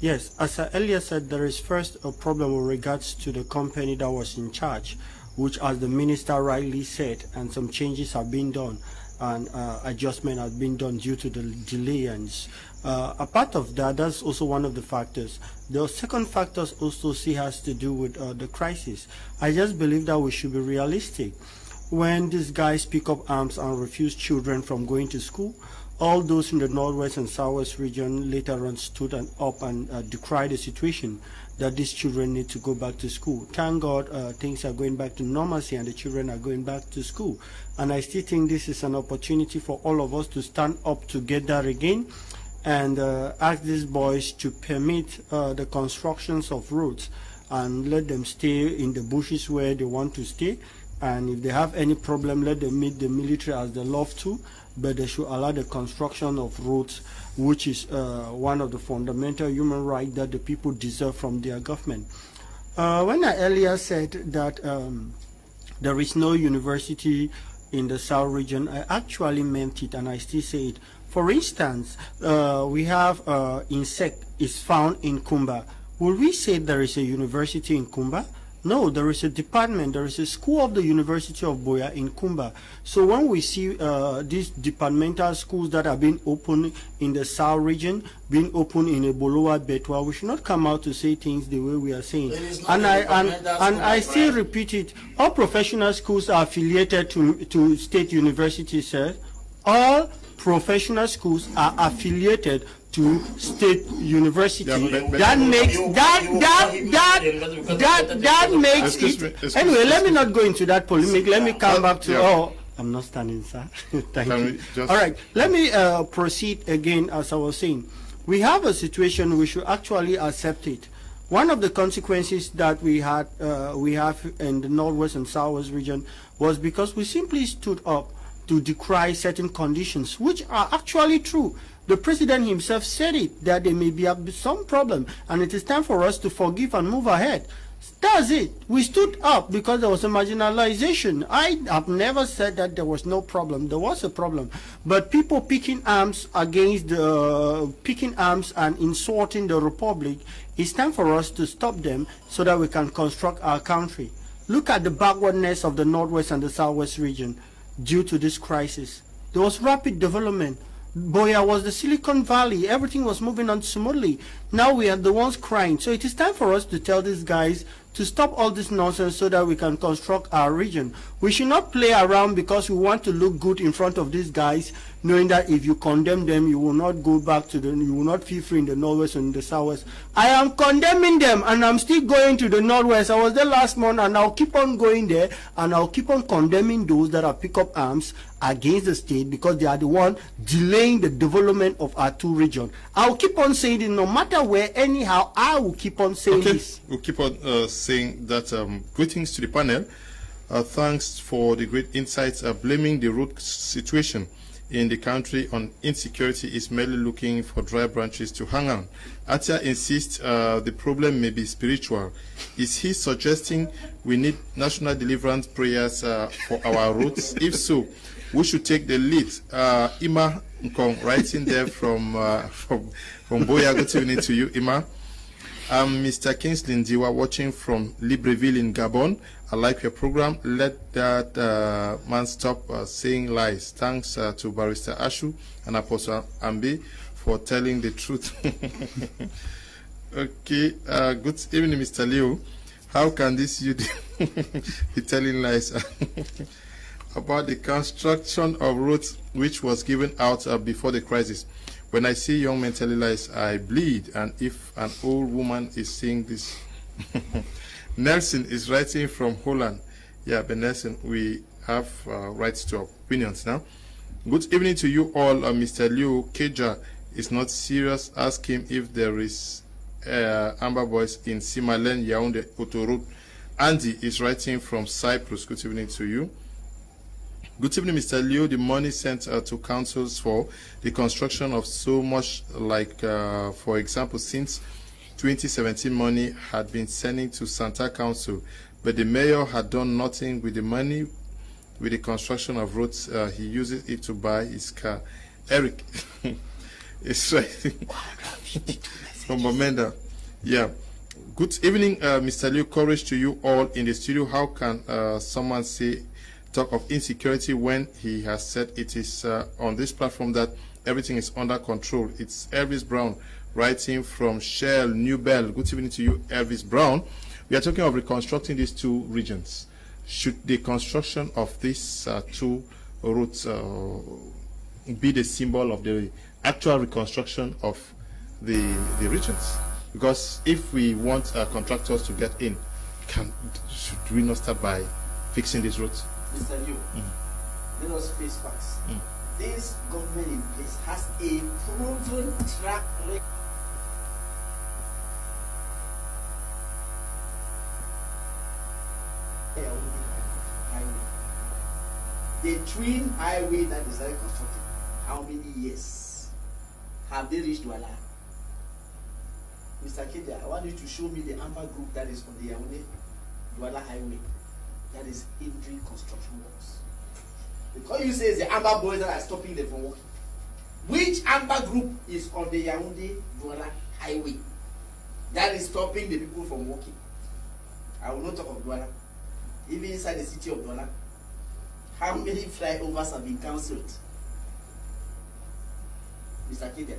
Yes, as I earlier said, there is first a problem with regards to the company that was in charge, which, as the minister rightly said, and some changes have been done, and uh, adjustment has been done due to the delay. And uh, a part of that, that's also one of the factors. The second factors also see has to do with uh, the crisis. I just believe that we should be realistic. When these guys pick up arms and refuse children from going to school, all those in the northwest and southwest region later on stood and up and uh, decried the situation that these children need to go back to school. Thank God uh, things are going back to normalcy and the children are going back to school. And I still think this is an opportunity for all of us to stand up together again and uh, ask these boys to permit uh, the constructions of roads and let them stay in the bushes where they want to stay. And if they have any problem, let them meet the military as they love to, but they should allow the construction of roads, which is uh, one of the fundamental human rights that the people deserve from their government. Uh, when I earlier said that um, there is no university in the South region, I actually meant it and I still say it. For instance, uh, we have uh, insect is found in Kumba. Will we say there is a university in Kumba? No, there is a department, there is a school of the University of Buea in Kumba. So when we see uh, these departmental schools that are being opened in the South region, being opened in Ebolowa, Bertoua, we should not come out to say things the way we are saying. It is not And I and, and I still repeat it. All professional schools are affiliated to to state universities, sir. All professional schools are affiliated to state university. Yeah, but- but- that makes You- that you- that you- that that that makes me, it. Anyway, me, let me not go into that polemic. Let me come back to yeah. oh. I'm not standing, sir. Thank Can you. All right, let me uh, proceed again as I was saying. We have a situation, we should actually accept it. One of the consequences that we had, uh, we have in the northwest and southwest region was because we simply stood up to decry certain conditions, which are actually true. The president himself said it, that there may be some problem, and it is time for us to forgive and move ahead. That's it. We stood up because there was a marginalization. I have never said that there was no problem. There was a problem. But people picking arms against the, picking arms and insulting the republic, it's time for us to stop them so that we can construct our country. Look at the backwardness of the northwest and the southwest region due to this crisis. There was rapid development. Buea was the Silicon Valley. Everything was moving on smoothly. Now we are the ones crying. So it is time for us to tell these guys to stop all this nonsense so that we can construct our region. We should not play around because we want to look good in front of these guys, knowing that if you condemn them, you will not go back to the, you will not feel free in the northwest and the southwest. I am condemning them and I'm still going to the northwest. I was there last month and I'll keep on going there and I'll keep on condemning those that have picked up arms against the state because they are the one delaying the development of our two regions. I'll keep on saying it no matter where, anyhow, I will keep on saying Okay, this. we'll keep on uh, saying that. Um, greetings to the panel. Uh, thanks for the great insights. Uh, blaming the root situation in the country on insecurity is merely looking for dry branches to hang on. Atia insists uh, the problem may be spiritual. Is he suggesting we need national deliverance prayers uh, for our roots? if so, we should take the lead. Uh, Ima Nkong, writing there from uh, from from Buea. Good evening to you, Ima. I'm Mr. Kingsley Ndiwa watching from Libreville in Gabon. I like your program. Let that uh, man stop uh, saying lies. Thanks uh, to Barrister Ashu and Apostle Ambe for telling the truth. okay, uh, good evening, Mr. Leo. How can this you be telling lies about the construction of roads which was given out uh, before the crisis? When I see young men lies, I bleed. And if an old woman is seeing this, Nelson is writing from Holland. Yeah, but Nelson, we have uh, rights to opinions now. Good evening to you all. Uh, Mr. Liu Keja is not serious. Ask him if there is uh, Amba Boys in Nsimalen, Yaoundé, Otoro. Andy is writing from Cyprus. Good evening to you. Good evening, Mr. Liu. The money sent uh, to councils for the construction of so much, like, uh, for example, since 2017 money had been sending to Santa Council, but the mayor had done nothing with the money with the construction of roads. Uh, he uses it to buy his car. Eric is writing from Momenda. Yeah. Good evening, uh, Mr. Liu. Courage to you all in the studio. How can uh, someone say talk of insecurity when he has said it is uh, on this platform that everything is under control? It's Elvis Brown writing from Shell, New Bell. Good evening to you, Elvis Brown. We are talking of reconstructing these two regions. Should the construction of these uh, two routes uh, be the symbol of the actual reconstruction of the, the regions? Because if we want uh, contractors to get in, can, should we not start by fixing these roads? Mr. Liu, mm. let us face facts. Mm. This government in place has a proven track record. The twin highway that is very constructed, how many years have they reached Douala? Mr. Kedia, I want you to show me the Amba group that is on the Yaoundé Douala highway that is hindering construction works. Because you say it's the Amba boys that are stopping them from working. Which Amba group is on the Yaoundé Douala highway that is stopping the people from working? I will not talk of Douala. Even inside the city of Douala, how many flyovers have been cancelled? Mr. Kedia.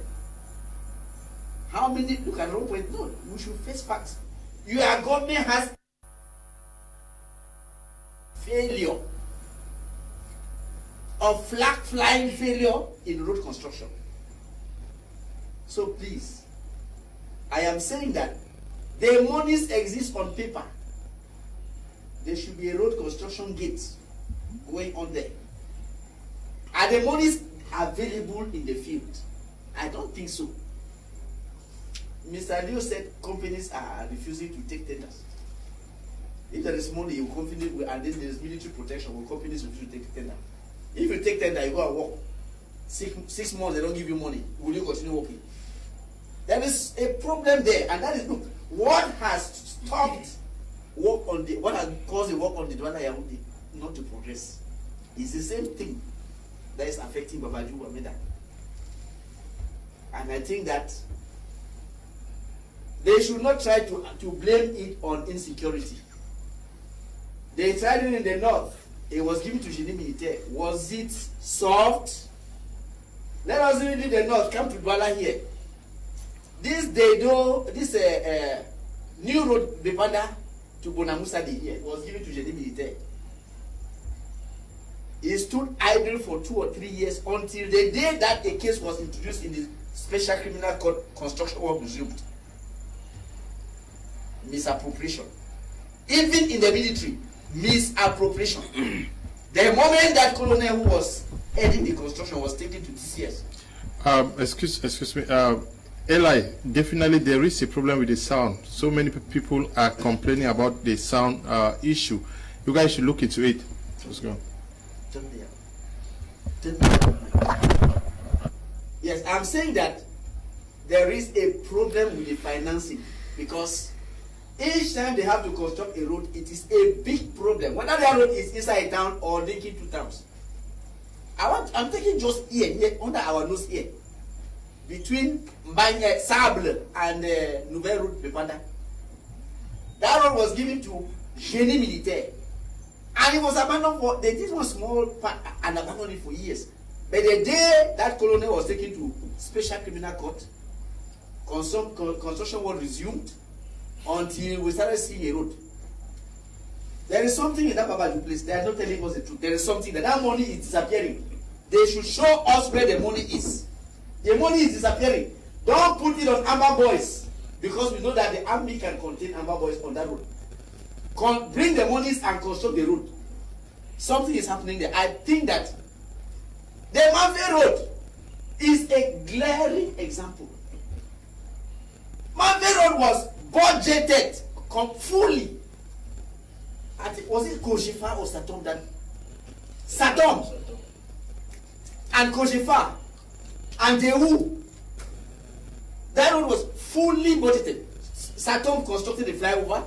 How many look at road point? No, we should face facts. Your government has failure of flag flying failure in road construction. So please, I am saying that the monies exist on paper. There should be a road construction gate going on there. Are the monies available in the field? I don't think so. Mr. Leo said companies are refusing to take tenders. If there is money, you company will, and then there is military protection, will companies refuse to take tender. If you take tender, you go and work. Six, six months, they don't give you money. Will you continue working? There is a problem there, and that is look, what has stopped work on the what has caused the work on the Douala Yaoundé not to progress? It's the same thing that is affecting Babadjou Bamenda. And I think that they should not try to, to blame it on insecurity. They tried it in the north. It was given to Génie Militaire. Was it solved? Let us read in the north. Come to Douala here. This they do this uh, uh, new road Bepanda to Bonamoussadi here was given to Génie Militaire. It stood idle for two or three years until the day that a case was introduced in the Special Criminal Court construction work resumed. Misappropriation. Even in the military, misappropriation. the moment that colonel who was heading the construction was taken to TCS. Um, excuse, excuse me. Uh, Eli, definitely there is a problem with the sound. So many people are complaining about the sound uh, issue. You guys should look into it. Let's go. Turn there. Turn there. Yes, I'm saying that there is a problem with the financing because each time they have to construct a road, it is a big problem. Whether that road is inside town or linking two towns. I want I'm taking just here, here under our nose here. Between Mbanye, Sable and uh, Nouvelle Route Bepanda. That road was given to Génie Militaire. And it was abandoned for they did one small part and abandoned it for years. But the day that colonel was taken to special criminal court, construction was resumed until we started seeing a road. There is something in that Babaju place. They are not telling us the truth. There is something that that money is disappearing. They should show us where the money is. The money is disappearing. Don't put it on Amber Boys because we know that the army can contain Amber Boys on that road. Con- bring the monies and construct the road. Something is happening there. I think that the Mafe Road is a glaring example Manville Road was budgeted fully. At, was it Kojifa or Satom that? Satom and Kojifa and Dewu. That road was fully budgeted. Satom constructed the flyover.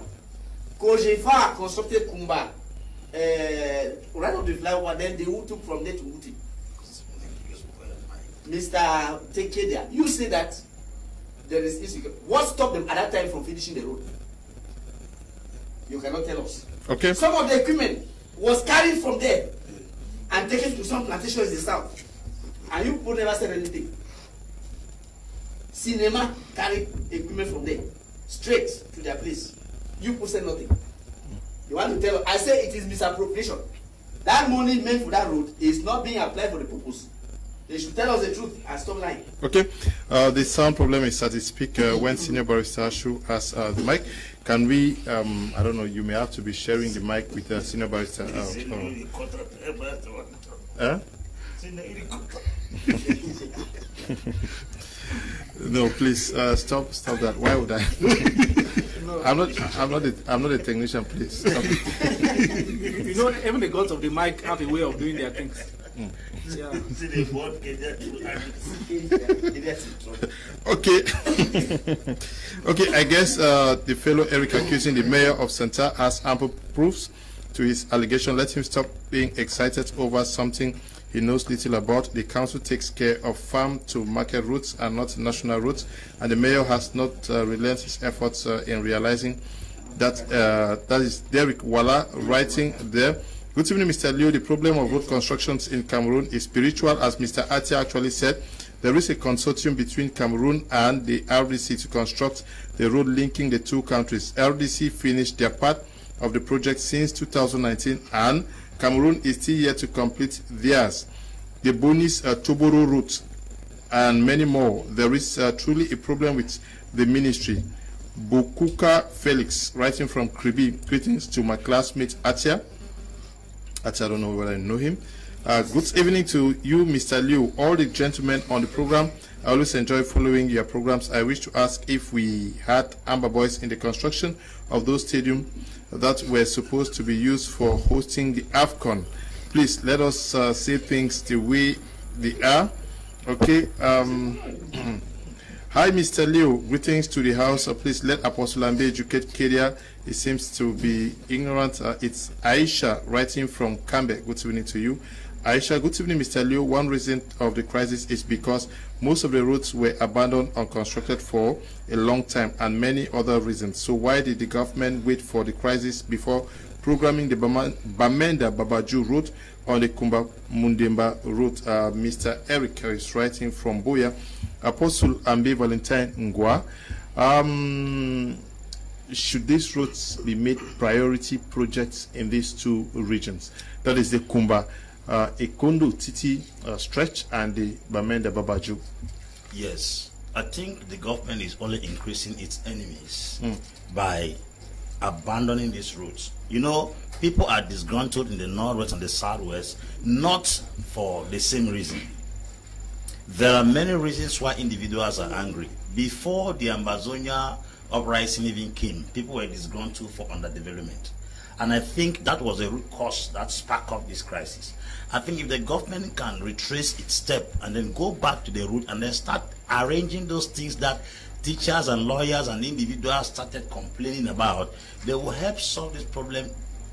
Kojifa constructed Kumba. Uh, right on the flyover, then Dewu took from there to Uti. Mr. There. You say that there is issue. What stopped them at that time from finishing the road? You cannot tell us. Okay. Some of the equipment was carried from there and taken to some plantations in the south. And you people never said anything. Cinema carried equipment from there straight to their place. You people said nothing. You want to tell I say it is misappropriation. That money meant for that road is not being applied for the purpose. They should tell us the truth and stop lying. Okay. Uh, the sound problem is that its peak uh, when Senior Barrister Ashu has uh, the mic. Can we, um, I don't know, you may have to be sharing the mic with uh, Senior Barrister. Uh, uh, huh? no, please uh, stop, stop that. Why would I? I'm not, I'm not, a, I'm not a technician. Please. Stop. You know, even the gods of the mic have a way of doing their things. Okay. okay, I guess uh, the fellow Eric accusing the mayor of Santa has ample proofs to his allegation. Let him stop being excited over something he knows little about. The council takes care of farm to market routes and not national routes, and the mayor has not uh, relented his efforts uh, in realizing that uh, that is Derek Walla writing there. Good evening, Mr. Liu. The problem of road constructions in Cameroon is spiritual, as Mr. Atia actually said. There is a consortium between Cameroon and the RDC to construct the road linking the two countries. RDC finished their part of the project since 2019, and Cameroon is still yet to complete theirs. The Bonis uh, Toboro route and many more. There is uh, truly a problem with the ministry. Bokuka Felix, writing from Kribi, greetings to my classmate Atia. Atia, I don't know whether I know him. Uh, good evening to you, Mr. Liu, all the gentlemen on the program. I always enjoy following your programs. I wish to ask if we had Amba Boys in the construction of those stadiums that were supposed to be used for hosting the AFCON. Please let us uh, things the way they are. Okay. Um, Hi, Mr. Leo. Greetings to the house. Uh, please let Apostle Ambe educate Kedia. He seems to be ignorant. Uh, it's Aisha writing from Cambe. Good evening to you. Aisha, good evening, Mr. Leo. One reason of the crisis is because most of the roads were abandoned unconstructed for a long time and many other reasons. So why did the government wait for the crisis before programming the Bamenda Babadjou route on the Kumba Mundemba route? Uh, Mr. Eric is writing from Buea. Apostle Ambe Valentine Ngwa. Um, should these roads be made priority projects in these two regions? That is the Kumba uh, Ekondo Titi uh, stretch and the Bamenda Babadjou. Yes, I think the government is only increasing its enemies by abandoning these routes. You know, people are disgruntled in the northwest and the southwest not for the same reason. There are many reasons why individuals are angry. Before the Ambazonia uprising even came, people were disgruntled for underdevelopment. And I think that was a root cause that sparked up this crisis. I think if the government can retrace its step and then go back to the root and then start arranging those things that teachers and lawyers and individuals started complaining about, they will help solve this problem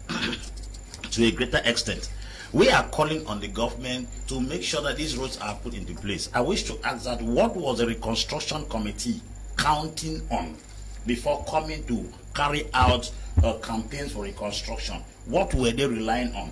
to a greater extent. We are calling on the government to make sure that these roads are put into place. I wish to ask that what was the reconstruction committee counting on before coming to carry out uh, campaigns for reconstruction? What were they relying on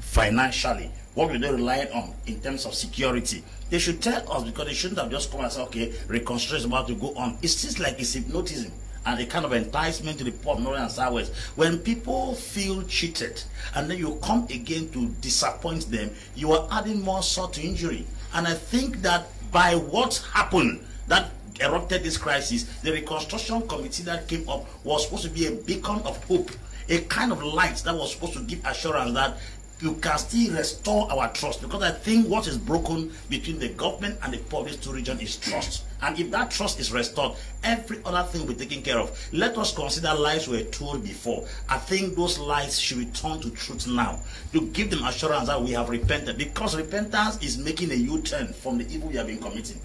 financially? What were they relying on in terms of security? They should tell us because they shouldn't have just come and said, okay, reconstruction is about to go on. It seems like it's hypnotism and a kind of enticement to the poor north and southwest. When people feel cheated and then you come again to disappoint them, you are adding more salt to injury. And I think that by what happened, that erupted this crisis, the reconstruction committee that came up was supposed to be a beacon of hope, a kind of light that was supposed to give assurance that you can still restore our trust because I think what is broken between the government and the these two regions is trust. And if that trust is restored, every other thing will be taken care of. Let us consider lies we were told before. I think those lies should return to truth now to give them assurance that we have repented because repentance is making a U-turn from the evil we have been committing.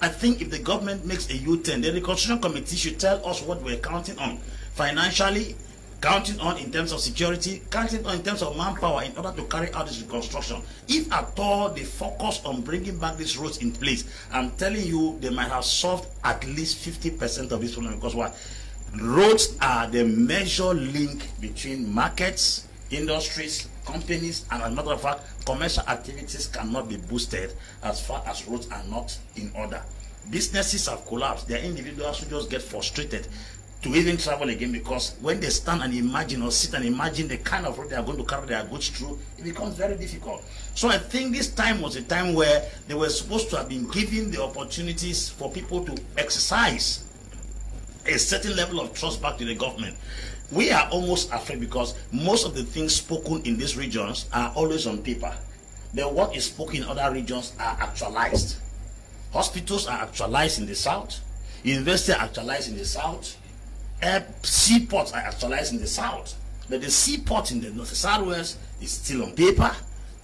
I think if the government makes a U-turn, the Constitution Committee should tell us what we're counting on financially, counting on in terms of security, counting on in terms of manpower in order to carry out this reconstruction. If at all they focus on bringing back these roads in place, I'm telling you they might have solved at least 50% of this problem because what? Roads are the major link between markets, industries, companies, and as a matter of fact, commercial activities cannot be boosted as far as roads are not in order. Businesses have collapsed. There are individuals who just get frustrated to even travel again because when they stand and imagine or sit and imagine the kind of road they are going to carry their goods through, it becomes very difficult. So I think this time was a time where they were supposed to have been given the opportunities for people to exercise a certain level of trust back to the government. We are almost afraid because most of the things spoken in these regions are always on paper. The what is spoken in other regions are actualized. Hospitals are actualized in the south. Universities are actualized in the south seaports are actualized in the south, but the seaport in the north southwest is still on paper.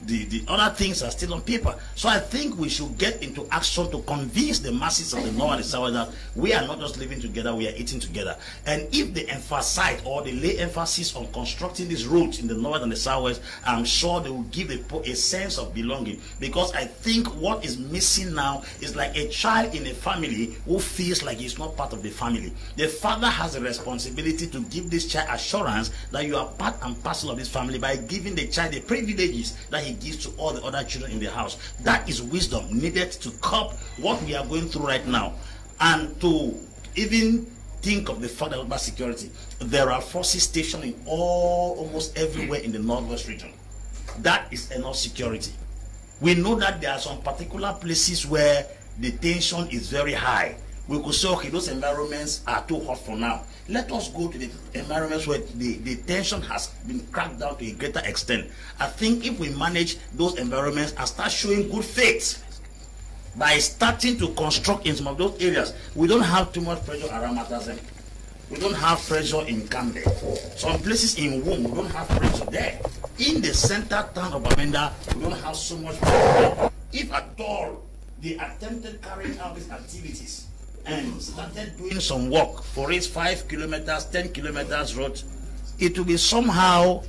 The, the other things are still on paper. So I think we should get into action to convince the masses of the north and the south that we are not just living together, we are eating together. And if they emphasize or they lay emphasis on constructing these roads in the north and the southwest, I'm sure they will give a, a sense of belonging. Because I think what is missing now is like a child in a family who feels like he's not part of the family. The father has a responsibility to give this child assurance that you are part and parcel of this family by giving the child the privileges that he gives to all the other children in the house. That is wisdom needed to curb what we are going through right now and to even think of the fact about security. There are forces stationed in all, almost everywhere in the northwest region. That is enough security. We know that there are some particular places where the tension is very high. We could say, okay, those environments are too hot for now. Let us go to the environments where the, the tension has been cracked down to a greater extent. I think if we manage those environments and start showing good faith, by starting to construct in some of those areas, we don't have too much pressure around Matazem. We don't have pressure in Kande. Some places in Wom, we don't have pressure there. In the center town of Bamenda, we don't have so much pressure. If at all they attempted carrying out these activities and started doing some work for its five kilometers, ten kilometers road, it will be somehow,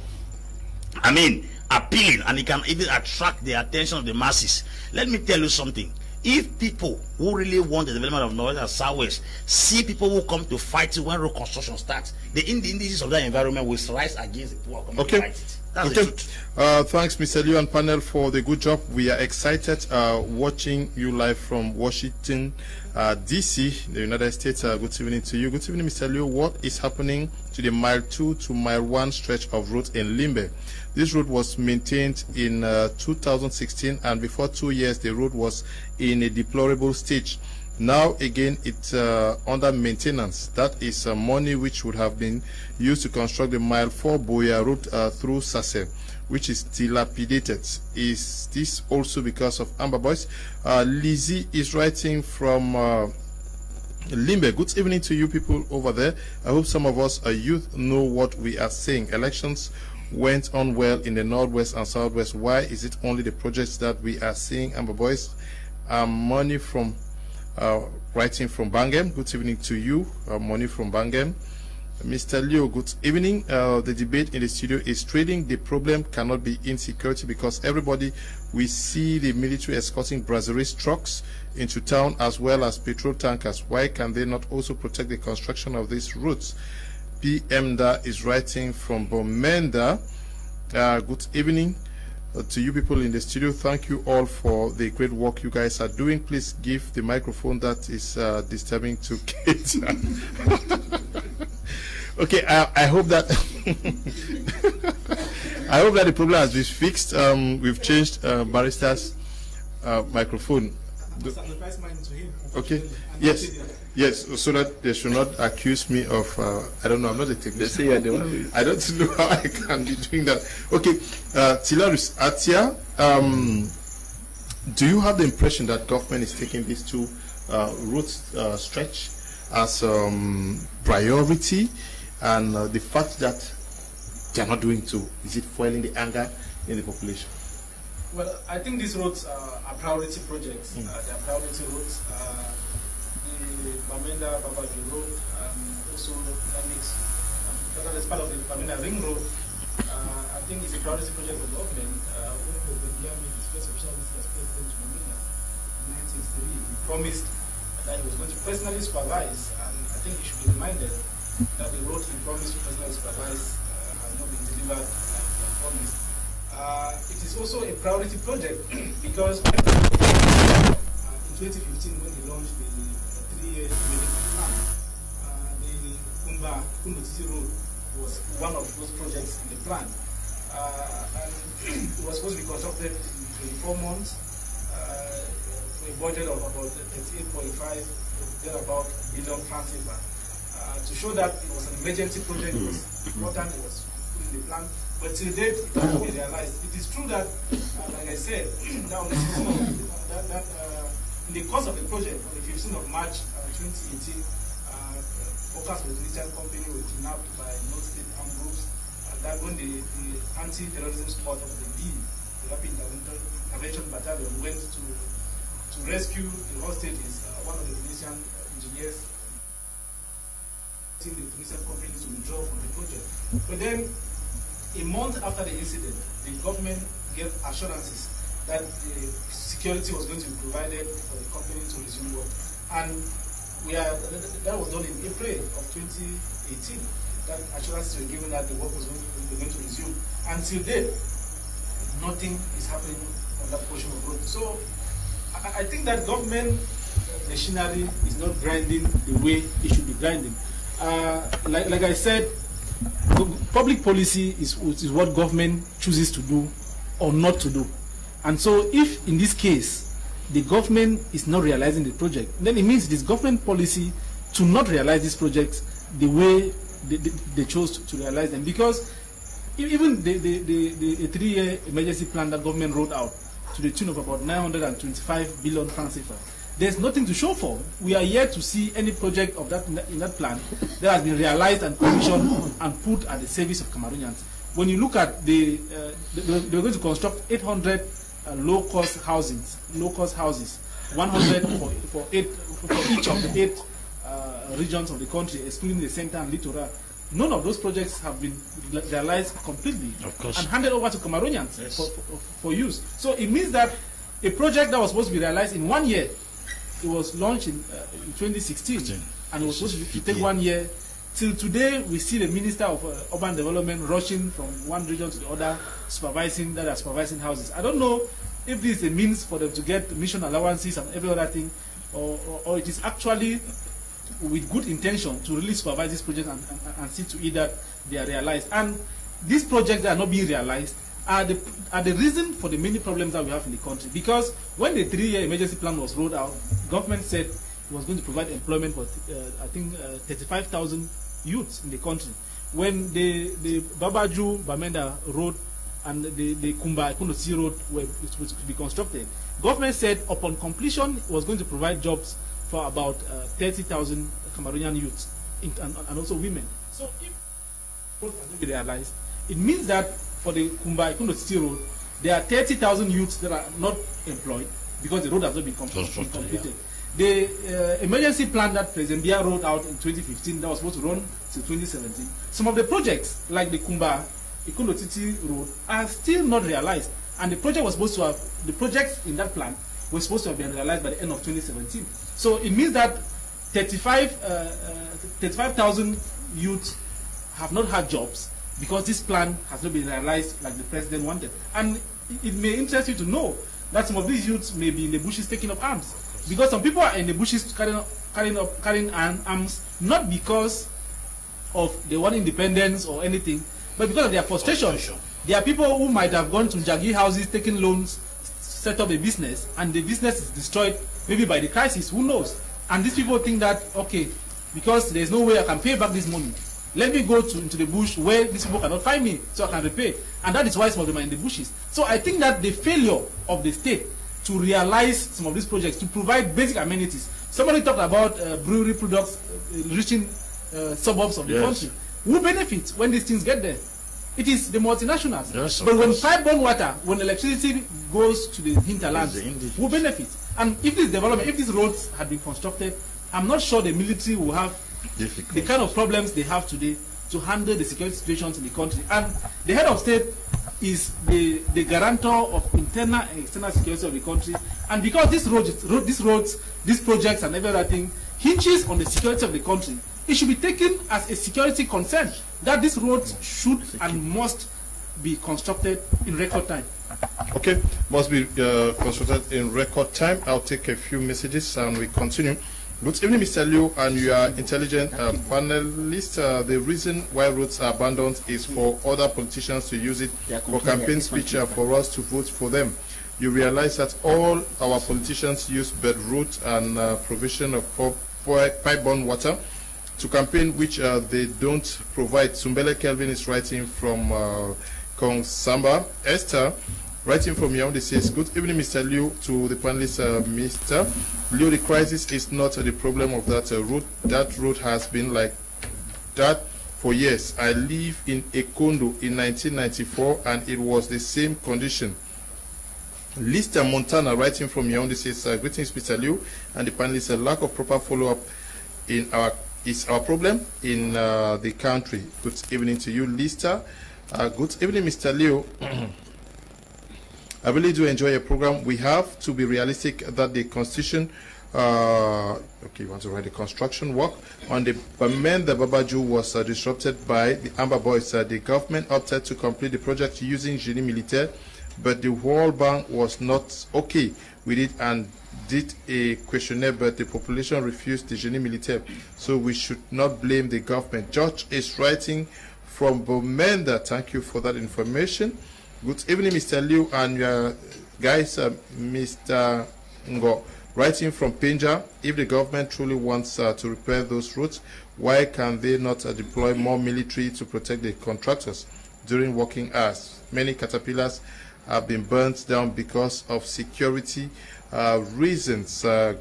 I mean, appealing and it can even attract the attention of the masses. Let me tell you something if people who really want the development of North and Southwest see people who come to fight when road construction starts, the indices of that environment will rise against the who Okay. to fight it. Okay. Uh, thanks, Mr. Liu and panel, for the good job. We are excited uh, watching you live from Washington, uh, D.C., the United States. Uh, good evening to you. Good evening, Mr. Liu. What is happening to the mile two to mile one stretch of road in Limbe? This road was maintained in uh, 2016, and before two years, the road was in a deplorable stage. Now again, it's uh, under maintenance. That is uh, money which would have been used to construct the mile 4 Boya route uh, through Sase, which is dilapidated. Is this also because of Amba Boys? Uh, Lizzie is writing from uh, Limbe. Good evening to you people over there. I hope some of us, uh, youth, know what we are saying. Elections went on well in the northwest and southwest. Why is it only the projects that we are seeing, Amba Boys? Um, money from uh, writing from Bangem. Good evening to you, uh, money from Bangem. Mr. Leo, good evening. Uh, the debate in the studio is trading. The problem cannot be insecurity because everybody, we see the military escorting Brazilian trucks into town as well as petrol tankers. Why can they not also protect the construction of these routes? PM Da is writing from Bamenda. Uh, good evening uh, to you people in the studio. Thank you all for the great work you guys are doing. Please give the microphone that is uh, disturbing to Kate. okay, I, I hope that I hope that the problem has been fixed. Um, we've changed uh, barrister's uh, microphone. The- sacrifice mine to him. Okay. Yes. he did that. Yes. So that they should not accuse me of. Uh, I don't know. I'm not a technician. They say you're the I don't know how I can be doing that. Okay. Uh, Tilarus Atia, um, do you have the impression that government is taking these two uh, route uh, stretch as um, priority, and uh, the fact that they are not doing so is it fueling the anger in the population? Well, I think these roads are, are priority projects. Mm. Uh, they are priority roads. Uh, the Bamenda Babadjou Road, um, also that makes um, that is part of the Bamenda Ring Road. Uh, I think it's a priority project for the government. Uh, when Obadiah made his first official visit as president to Bamenda in 1963, he promised that he was going to personally supervise, and I think he should be reminded that the road he promised to personally supervise uh, has not been delivered like he promised. Uh, it is also a priority project because uh, in 2015 when they launched the uh, three-year development plan, uh, the Kumba Ekondo Titi Road was one of those projects in the plan. Uh, and it was supposed to be constructed in 24 months uh, a budget of about 38.5 thereabout billion francs. Uh, to show that it was an emergency project, it was important, it was in the plan, but till date it has been realized. It is true that, uh, like I said, that, on the 16th of, that, that uh, in the course of the project, on the 15th of March uh, 2018, uh, Focus Petroleum Company were kidnapped by North State armed groups. Uh, that when the, the anti-terrorism squad of the B, the Rapid Intervention Intervention Battalion, went to to rescue the hostages, uh, one of the Tunisian engineers asking the Tunisian company to withdraw from the project. But then, a month after the incident, the government gave assurances that the security was going to be provided for the company to resume work. And we are, that was done in April of 2018. That assurances were given that the work was going to, resume. Until then, nothing is happening on that portion of road. So I think that government machinery is not grinding the way it should be grinding. Uh, like, like I said, public policy is, is what government chooses to do or not to do. And so if in this case, the government is not realizing the project, then it means it is government policy to not realize these projects the way they, they, they chose to, realize them. Because even the, the, the, the, three-year emergency plan that government wrote out to the tune of about 925 billion francs there's nothing to show for. We are yet to see any project of that in that, plan that has been realized and commissioned and put at the service of Cameroonians. When you look at the, uh, they, were going to construct 800 uh, low-cost housings, low-cost houses, 100 for, for, eight, for each of the eight uh, regions of the country, excluding the center and littoral. None of those projects have been realized completely Of course. and handed over to Cameroonians Yes. for, for, for use. So it means that a project that was supposed to be realized in one year, it was launched in, uh, in 2016, and it was supposed to, to take one year. Till today, we see the Minister of uh, Urban Development rushing from one region to the other, supervising that are supervising houses. I don't know if this is a means for them to get mission allowances and every other thing, or, or, or it is actually with good intention to really supervise this project and, and, and see to it that they are realized. And these projects that are not being realized are the, are the reason for the many problems that we have in the country. Because when the three-year emergency plan was rolled out, government said it was going to provide employment for, uh, I think, uh, 35,000 youths in the country. When the, the Babadjou Bamenda Road and the, the Kumba Ekondo Titi Road were supposed to be constructed, government said upon completion it was going to provide jobs for about uh, 30,000 Cameroonian youths and, and also women. So if realized, it means that for the Kumba Ekondo Titi Road, there are 30,000 youths that are not employed because the road has not been, com- been Constructed, completed. The uh, emergency plan that President Biya rolled out in 2015 that was supposed to run till 2017, some of the projects like the Kumba Ekondo Titi Road are still not realized. And the project was supposed to have, the projects in that plan were supposed to have been realized by the end of 2017. So it means that 35, uh, uh, 35,000 youths have not had jobs because this plan has not been realized like the president wanted. And it, may interest you to know that some of these youths may be in the bushes taking up arms. Because some people are in the bushes carrying carrying up, carrying arms not because of they want independence or anything, but because of their frustration. Frustration. There are people who might have gone to njangi houses, taking loans, set up a business and the business is destroyed maybe by the crisis, who knows? And these people think that, okay, because there's no way I can pay back this money, let me go to, into the bush where these people cannot find me so I can repay. And that is why some of them are in the bushes. So I think that the failure of the state to realize some of these projects, to provide basic amenities. Somebody talked about uh, brewery products uh, reaching uh, suburbs of the Yes. country. Who benefits when these things get there? It is the multinationals. Yes, but when pipe-borne water, when electricity goes to the hinterlands, It's the indigenous. who benefits? And if this development, if these roads had been constructed, I'm not sure the military will have Difficult. the kind of problems they have today to handle the security situations in the country. And the head of state is the, the guarantor of internal and external security of the country. And because this roads, road, these roads, these projects and everything hinges on the security of the country, it should be taken as a security concern that these roads should and must be constructed in record time. Okay, must be uh, constructed in record time. I'll take a few messages and we continue. Good evening, Mr. Liu, and you are intelligent uh, panelist. Uh, the reason why roads are abandoned is for other politicians to use it for campaign speech uh, for us to vote for them. You realize that all our politicians use bed route and uh, provision of pipe- pipe-borne water to campaign which uh, they don't provide. Sumbele Kelvin is writing from uh, Nkongsamba. Esther, writing from Yaoundé says, Good evening, Mr. Liu, to the panelists, uh, Mr. Liu, the crisis is not uh, the problem of that uh, route. That route has been like that for years. I live in Ekondo in 1994 and it was the same condition. Lister Montana writing from Yaoundé says, uh, Greetings, Mr. Liu, and the panelists, a lack of proper follow-up in our is our problem in uh, the country. Good evening to you, Lister. Uh, good evening, Mr. Liu. I really do enjoy your program. We have to be realistic that the constitution, uh, okay, you want to write the construction work on the Bamen the Babadjou was uh, disrupted by the Amba Boys. Uh, the government opted to complete the project using Génie Militaire, but the World Bank was not okay with it and did a questionnaire, but the population refused the Génie Militaire. So we should not blame the government. George is writing from Bamenda. Thank you for that information. Good evening, Mr. Liu and uh, guys, uh, Mr. Ngo, writing from Pinja. If the government truly wants uh, to repair those roads, why can they not uh, deploy more military to protect the contractors during working hours? Many caterpillars have been burnt down because of security uh, reasons. Uh,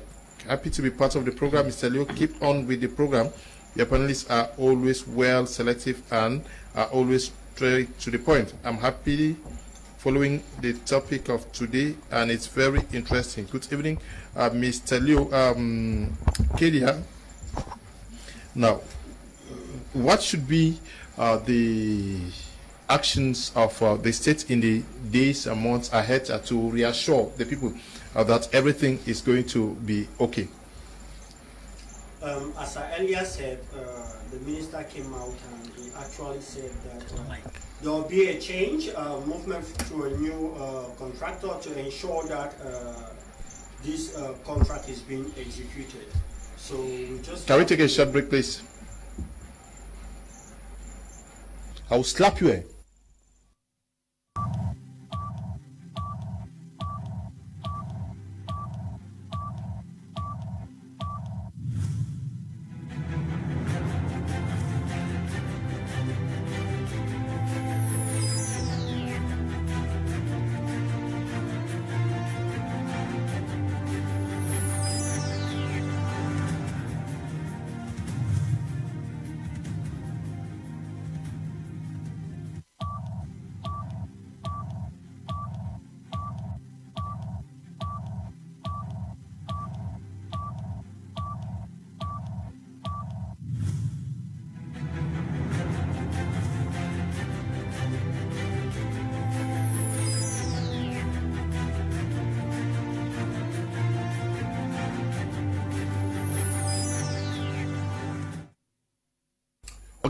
happy to be part of the program, Mr. Liu. Keep on with the program. Your panelists are always well selective and are always straight to the point. I'm happy following the topic of today, and it's very interesting. Good evening, uh, Mr. Liu. Um, Kedia. Now, what should be uh, the actions of uh, the state in the days and months ahead to reassure the people uh, that everything is going to be okay? Um, as I earlier said, uh, the minister came out and he actually said that uh, there will be a change, uh, movement to a new uh, contractor to ensure that uh, this uh, contract is being executed. So we just Can we take a short break, please? I will slap you.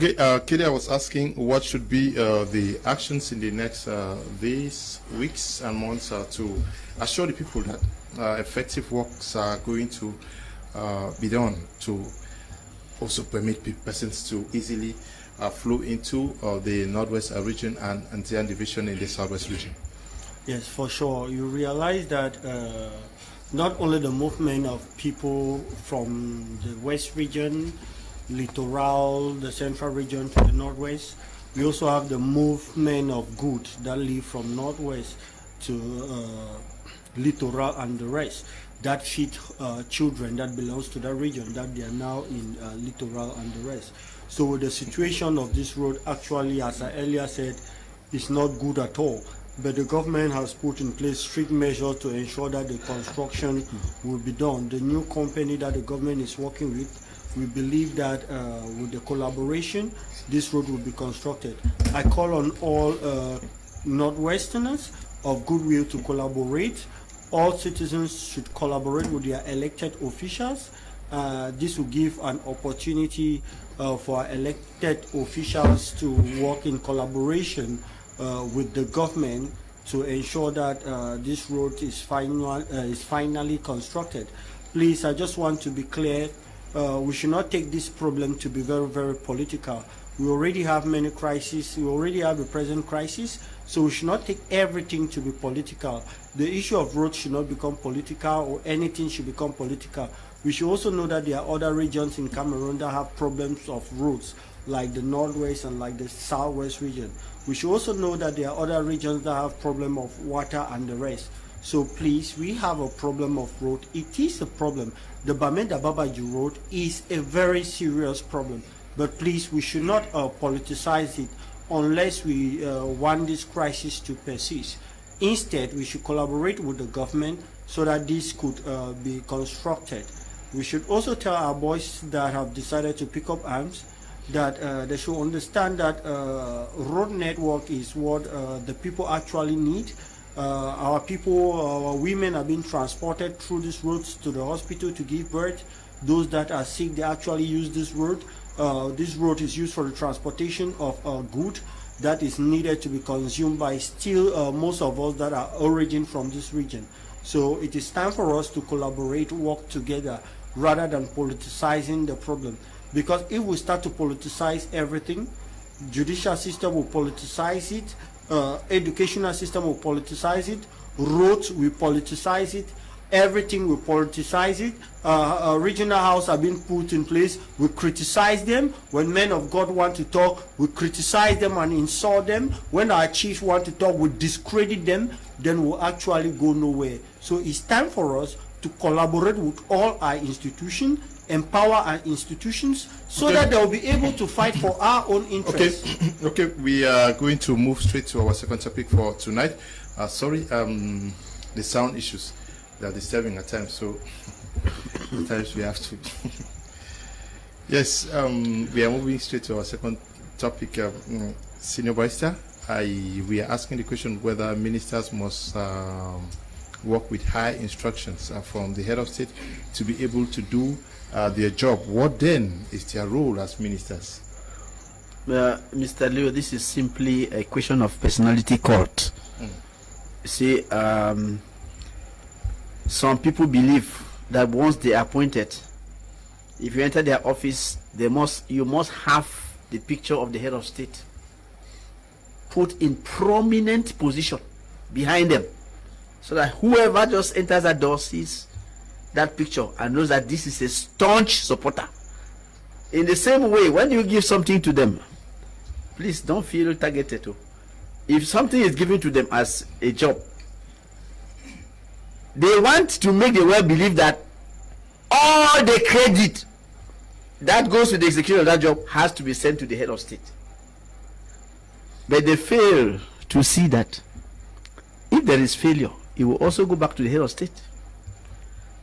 Okay, uh, I was asking what should be uh, the actions in the next uh, weeks, and months uh, to assure the people that uh, effective works are going to uh, be done to also permit persons to easily flow into the Northwest region and Ndian division in the Southwest region. Yes, for sure. You realize that not only the movement of people from the west region, littoral, the central region to the northwest, we also have the movement of goods that leave from northwest to uh, littoral and the rest that feed uh, children that belongs to that region that they are now in uh, littoral and the rest. So the situation of this road actually, as I earlier said, is not good at all. But the government has put in place strict measures to ensure that the construction will be done. The new company that the government is working with, we believe that uh, with the collaboration, this road will be constructed. I call on all uh, Northwesterners of goodwill to collaborate. All citizens should collaborate with their elected officials. Uh, this will give an opportunity uh, for elected officials to work in collaboration uh, with the government to ensure that uh, this road is, final, is finally constructed. Please, I just want to be clear, uh, we should not take this problem to be very, very political. We already have many crises, we already have a present crisis, so we should not take everything to be political. The issue of roads should not become political or anything should become political. We should also know that there are other regions in Cameroon that have problems of roads, like the northwest and like the southwest region. We should also know that there are other regions that have problem of water and the rest. So please, we have a problem of road. It is a problem. The Bamenda Babadjou Road is a very serious problem. But please, we should not uh, politicize it unless we uh, want this crisis to persist. Instead, we should collaborate with the government so that this could uh, be constructed. We should also tell our boys that have decided to pick up arms that uh, they should understand that uh, road network is what uh, the people actually need. Uh, our people, our women are being transported through these roads to the hospital to give birth. Those that are sick, they actually use this road. Uh, this road is used for the transportation of uh, good that is needed to be consumed by still most of us that are origin from this region. So it is time for us to collaborate, work together, rather than politicizing the problem. Because if we start to politicize everything, judicial system will politicize it, uh, educational system will politicize it, roads will politicize it, everything will politicize it. Uh, uh, regional house are being put in place. We criticize them. When men of God want to talk, we criticize them and insult them. When our chiefs want to talk, we discredit them. Then we'll actually go nowhere. So it's time for us to collaborate with all our institutions empower our institutions so okay. that they will be able to fight for our own interests. Okay, okay. We are going to move straight to our second topic for tonight. Uh, sorry, um, the sound issues they are disturbing at times, so at times we have to. yes, um, we are moving straight to our second topic, uh, senior barrister. I we are asking the question whether ministers must. Um, work with high instructions uh, from the head of state to be able to do uh, their job. What then is their role as ministers? Uh, Mr. Leo, this is simply a question of personality cult. Mm. See, um, some people believe that once they are appointed, if you enter their office, they must you must have the picture of the head of state put in prominent position behind them, so that whoever just enters that door sees that picture and knows that this is a staunch supporter. In the same way, when you give something to them, please don't feel targeted. Oh. If something is given to them as a job, they want to make the world believe that all the credit that goes to the execution of that job has to be sent to the head of state. But they fail to see that if there is failure, it will also go back to the head of state.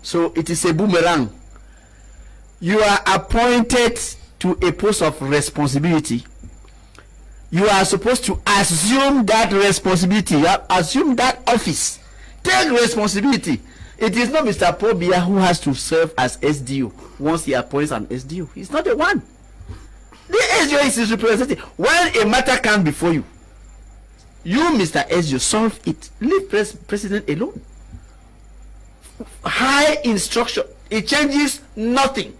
So it is a boomerang. You are appointed to a post of responsibility. You are supposed to assume that responsibility. You assume that office. Take responsibility. It is not Mr. Paul Biya who has to serve as SDO once he appoints an SDO. He's not the one. The SDO is his representative. When a matter comes before you, you, Mr. SDO, solve it. Leave pres president alone high instruction it changes nothing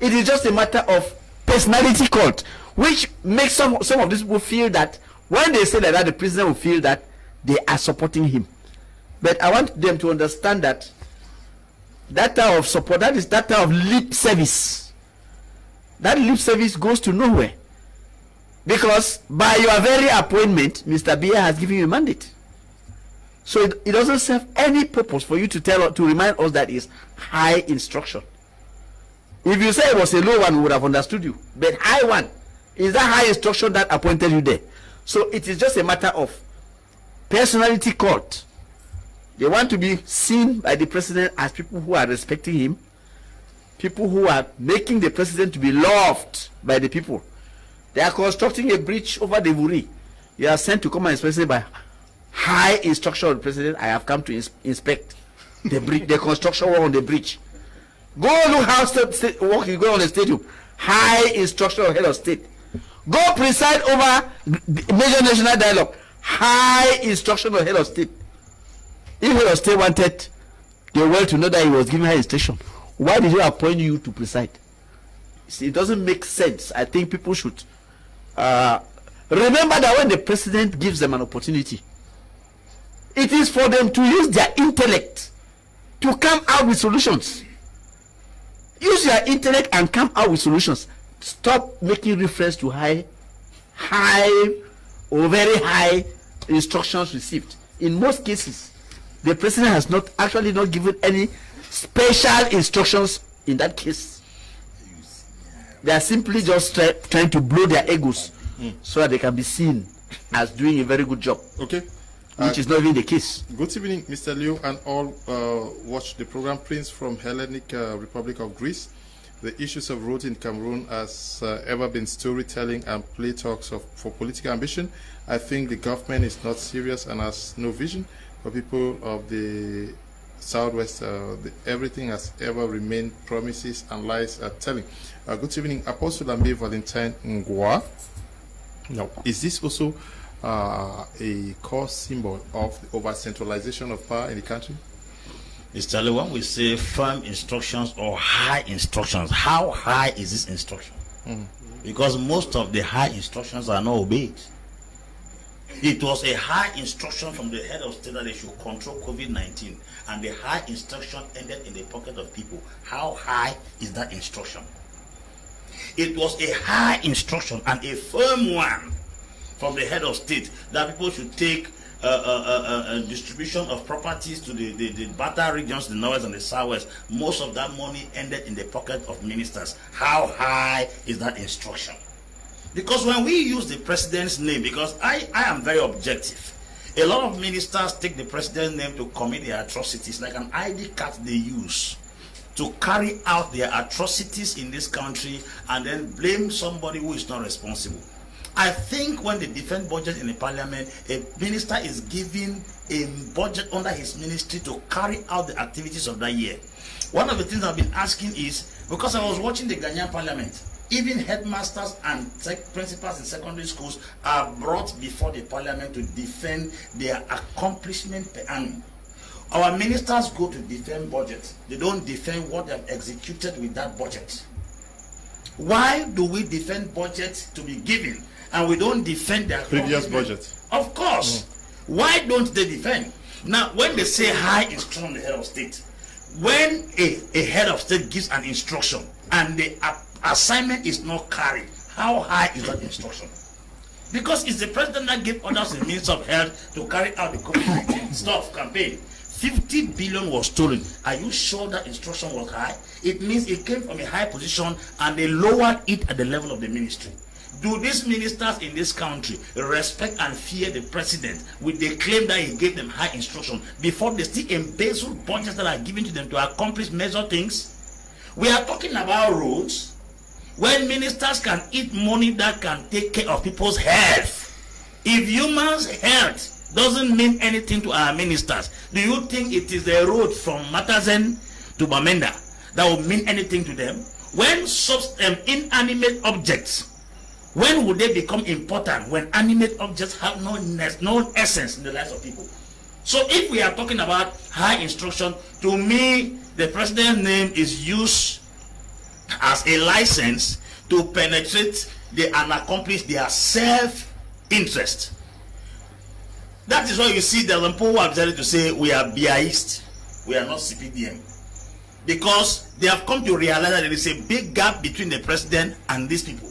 it is just a matter of personality cult which makes some some of these people feel that when they say like that the president will feel that they are supporting him But I want them to understand that that type of support, that is that type of lip service. That lip service goes to nowhere. Because by your very appointment, Mr. Biya has given you a mandate. So it, it doesn't serve any purpose for you to tell to remind us that is high instruction. If you say it was a low one, we would have understood you. But high one is that high instruction that appointed you there. So it is just a matter of personality cult. They want to be seen by the president as people who are respecting him, people who are making the president to be loved by the people. They are constructing a bridge over the Wouri. You are sent to come and inspect by high instruction of the president. I have come to ins inspect the the construction work on the bridge. Go look how work is going on the stadium. High instruction of head of state. Go preside over major national dialogue. High instruction of head of state. If head of state wanted the world to know that he was giving high instruction, why did he appoint you to preside? See, it doesn't make sense. I think people should uh, remember that when the president gives them an opportunity, it is for them to use their intellect to come out with solutions. Use your intellect and come out with solutions. Stop making reference to high, high or very high instructions received. In most cases, the president has not actually not given any special instructions in that case. They are simply just try, trying to blow their egos hmm. so that they can be seen as doing a very good job, Okay. Which Uh, is not even the case. Good evening, Mr. Liu, and all uh, watch the program Prince from Hellenic uh, Republic of Greece. The issues of roads in Cameroon has uh, ever been storytelling and play talks of, for political ambition. I think the government is not serious and has no vision for people of the Southwest. Uh, the, everything has ever remained promises and lies are telling. Uh, good evening, Apostle Ambe Valentine Ngwa. Now, is this also uh, a core symbol of the over centralization of power in the country? Mr. Lee, when we say firm instructions or high instructions, how high is this instruction? Because most of the high instructions are not obeyed. It was a high instruction from the head of state that they should control COVID 19, and the high instruction ended in the pocket of people. How high is that instruction? It was a high instruction and a firm one from the head of state that people should take uh, uh, uh, uh, distribution of properties to the, the, the battle regions, the north and the southwest. Most of that money ended in the pocket of ministers. How high is that instruction? Because when we use the president's name, because I, I am very objective, a lot of ministers take the president's name to commit their atrocities, like an ID card they use to carry out their atrocities in this country and then blame somebody who is not responsible. I think when they defend budget in the parliament, a minister is given a budget under his ministry to carry out the activities of that year. One of the things I've been asking is because I was watching the Ghanaian parliament, even headmasters and principals in secondary schools are brought before the parliament to defend their accomplishment per annum. Our ministers go to defend budget. They don't defend what they have executed with that budget. Why do we defend budget to be given and we don't defend their Previous budget. Of course. Mm. Why don't they defend? Now, when they say high is instruction the head of state, when a, a head of state gives an instruction and the a- assignment is not carried, how high is that instruction? Because it's the president that gave orders in the Minister of Health to carry out the COVID-19 stuff campaign. 50 billion was stolen. Are you sure that instruction was high? It means it came from a high position and they lowered it at the level of the ministry. Do these ministers in this country respect and fear the president with the claim that he gave them high instruction before they still embezzle budgets that are given to them to accomplish major things? We are talking about roads when ministers can eat money that can take care of people's health. If humans' health doesn't mean anything to our ministers, do you think it is the road from Matazem to Bamenda that will mean anything to them? When subs- um, inanimate objects, when would they become important? When animate objects have no, no essence in the lives of people. So if we are talking about high instruction, to me, the president's name is used as a license to penetrate the and accomplish their self-interest. That is why you see the who have decided to say we are BIist, we are not CPDM. Because they have come to realize that there is a big gap between the president and these people.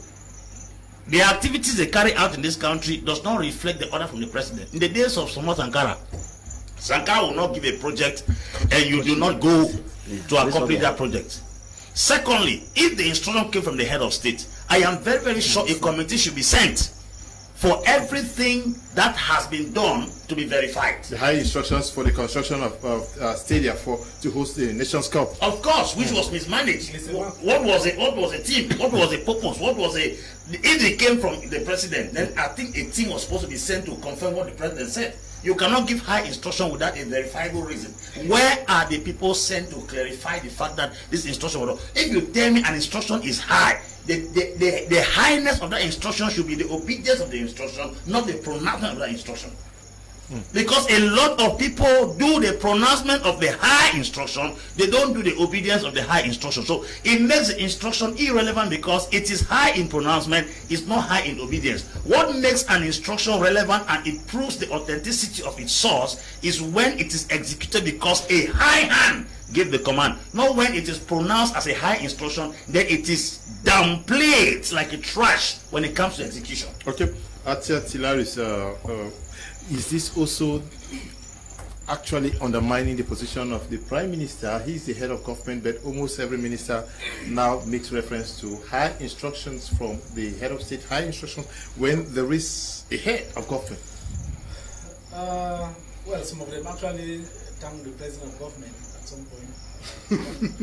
The activities they carry out in this country does not reflect the order from the president. In the days of Somo Sankara, Sankara will not give a project and you do not go to accomplish that project. Secondly, if the instruction came from the head of state, I am very, very sure a committee should be sent for everything that has been done to be verified. The high instructions for the construction of, of uh, stadia for to host the Nations Cup. Of course, which was mismanaged. What, what was it? What was the team? What was the purpose? What was it? If it came from the president, then I think a team was supposed to be sent to confirm what the president said. You cannot give high instruction without a verifiable reason. Where are the people sent to clarify the fact that this instruction was wrong? If you tell me an instruction is high, the, the, the, the highness of that instruction should be the obedience of the instruction, not the pronouncement of that instruction. Because a lot of people do the pronouncement of the high instruction, they don't do the obedience of the high instruction. So it makes the instruction irrelevant because it is high in pronouncement, it's not high in obedience. What makes an instruction relevant and it proves the authenticity of its source is when it is executed because a high hand gave the command. Not when it is pronounced as a high instruction, then it is downplayed like a trash when it comes to execution. Okay, Atia Tilaris, uh, uh, is this also actually undermining the position of the prime minister? He's the head of government, but almost every minister now makes reference to high instructions from the head of state, high instructions when there is a head of government. Uh, well, some of them actually thank the president of government at some point. thank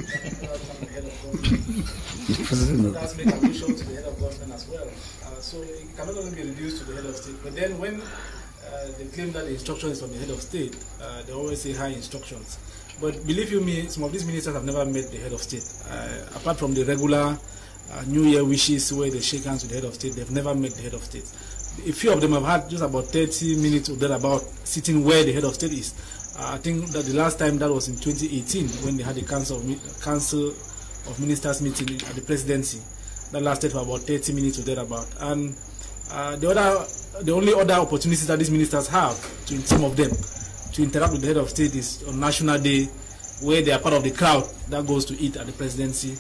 the head of government. That's make allusion to the head of government as well. Uh, so it cannot only be reduced to the head of state. But then when uh, they claim that the instruction is from the head of state, uh, they always say high instructions. But believe you me, some of these ministers have never met the head of state. Uh, apart from the regular uh, New Year wishes where they shake hands with the head of state, they've never met the head of state. A few of them have had just about 30 minutes or thereabout sitting where the head of state is. Uh, I think that the last time that was in 2018 when they had a council of, council of ministers meeting at the presidency. That lasted for about 30 minutes or thereabout. And uh, the other, the only other opportunities that these ministers have, to some of them, to interact with the head of state is on National Day, where they are part of the crowd that goes to eat at the presidency.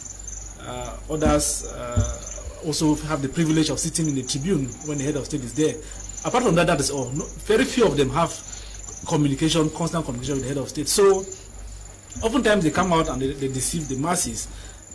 Uh, others uh, also have the privilege of sitting in the tribune when the head of state is there. Apart from that, that is all. No, very few of them have communication, constant communication with the head of state. So, oftentimes they come out and they, they deceive the masses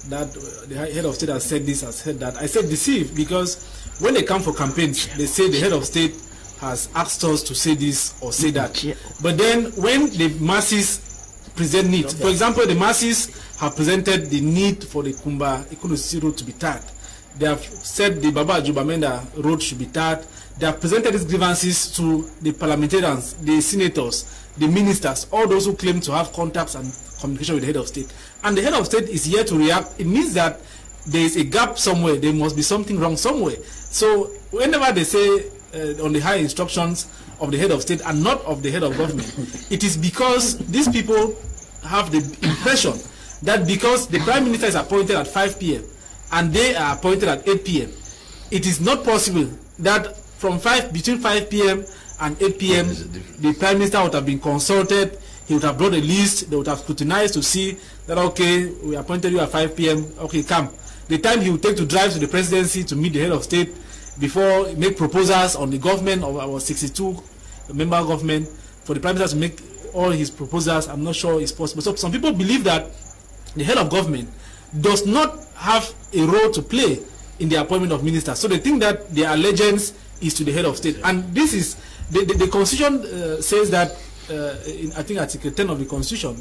that the head of state has said this, has said that. I said deceive because when they come for campaigns, they say the head of state has asked us to say this or say that. But then when the masses present need, for example, the masses have presented the need for the Kumba Ekondo Titi road to be tarred. They have said the Babadjou Bamenda road should be tarred. They have presented these grievances to the parliamentarians, the senators, the ministers, all those who claim to have contacts and communication with the head of state. And the head of state is here to react. It means that there is a gap somewhere. There must be something wrong somewhere. So whenever they say uh, on the high instructions of the head of state and not of the head of government, it is because these people have the impression that because the prime minister is appointed at 5 p.m. and they are appointed at 8 p.m., it is not possible that from 5 between 5 p.m. and 8 p.m. the prime minister would have been consulted. He would have brought a list. They would have scrutinized to see that okay, we appointed you at 5 p.m. Okay, come. The time he would take to drive to the presidency to meet the head of state before make proposals on the government of our 62 member government for the prime minister to make all his proposals, I'm not sure it's possible. So some people believe that the head of government does not have a role to play in the appointment of ministers. So they think that their allegiance is to the head of state. And this is, the, the, the constitution uh, says that, in, I think Article 10 of the constitution,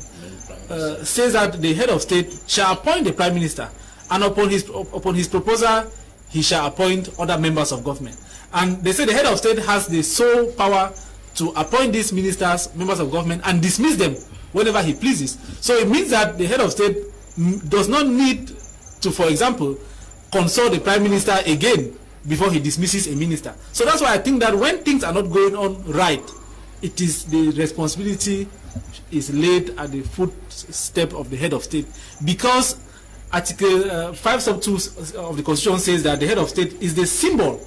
uh, says that the head of state shall appoint the prime minister and upon his, upon his proposal, he shall appoint other members of government. And they say the head of state has the sole power to appoint these ministers, members of government, and dismiss them whenever he pleases. So it means that the head of state mm, does not need to, for example, consult the prime minister again before he dismisses a minister. So that's why I think that when things are not going on right, it is the responsibility is laid at the footstep of the head of state because Article uh, 5 sub 2 of the constitution says that the head of state is the symbol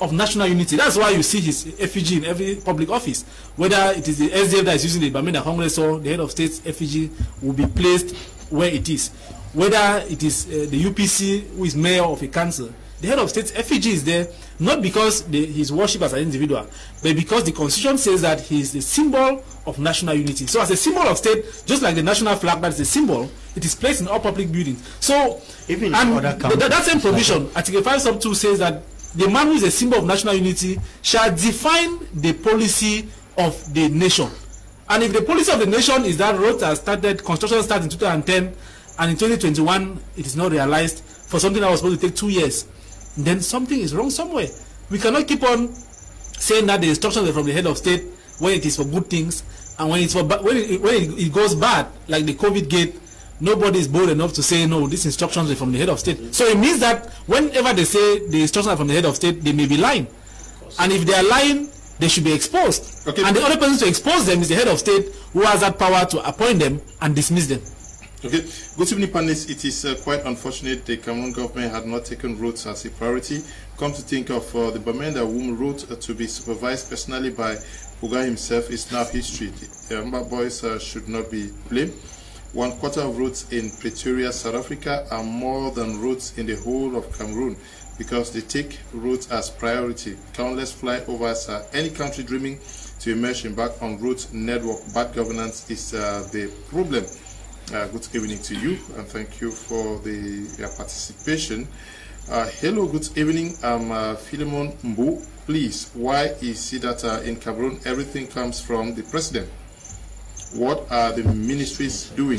of national unity. That's why you see his effigy in every public office. Whether it is the SDF that is using the Bamenda Congress or the head of state's effigy will be placed where it is. Whether it is uh, the UPC who is mayor of a council, the head of state's effigy is there not because the, he's worshipped as an individual, but because the constitution says that he is the symbol of national unity. So as a symbol of state, just like the national flag that is a symbol, it is placed in all public buildings. So Even and other th- that same provision, Article 5 sub 2 says that the man who is a symbol of national unity shall define the policy of the nation. And if the policy of the nation is that roads are started, construction started in 2010, and in 2021 it is not realized for something that was supposed to take two years, then something is wrong somewhere. We cannot keep on saying that the instructions are from the head of state when it is for good things, and when it's for when it, when it, it goes bad, like the COVID gate, nobody is bold enough to say no. These instructions are from the head of state. So it means that whenever they say the instructions are from the head of state, they may be lying, and if they are lying, they should be exposed. Okay. And the only person to expose them is the head of state, who has that power to appoint them and dismiss them. Okay, good evening, panelists. It is uh, quite unfortunate the Cameroon government had not taken roads as a priority. Come to think of uh, the Bamenda Wum route uh, to be supervised personally by Puga himself is now history. The Amba boys uh, should not be blamed. One quarter of roads in Pretoria, South Africa are more than roads in the whole of Cameroon because they take roads as priority. Countless flyovers are any country dreaming to emerge back on roads network. Bad governance is uh, the problem. Uh, good evening to you and thank you for the your participation. Uh, hello, good evening. I'm uh, Philemon Mbu. Please, why is it that uh, in Cameroon everything comes from the president? What are the ministries doing?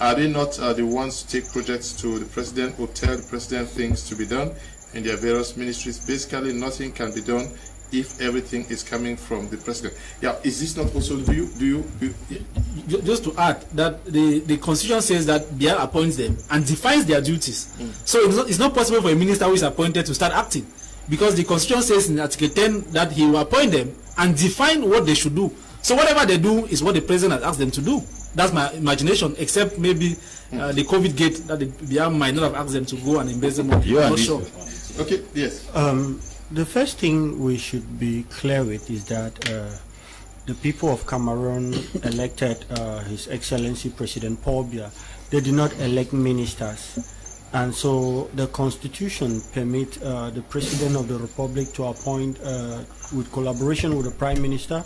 Are they not uh, the ones to take projects to the president or tell the president things to be done in their various ministries? Basically, nothing can be done if everything is coming from the president. Yeah, is this not also do you do you, do you Ju- just to add that the, the constitution says that Biya appoints them and defines their duties. So it's not, it's not possible for a minister who is appointed to start acting because the constitution says in Article 10 that he will appoint them and define what they should do. So whatever they do is what the president has asked them to do. That's my imagination, except maybe uh, the COVID gate that the Biya might not have asked them to go and embezzle money. You I'm not this- sure. okay? Yes. Um, the first thing we should be clear with is that uh, the people of Cameroon elected uh, His Excellency President Paul Biya. They did not elect ministers. And so the constitution permits uh, the President of the Republic to appoint, uh, with collaboration with the Prime Minister,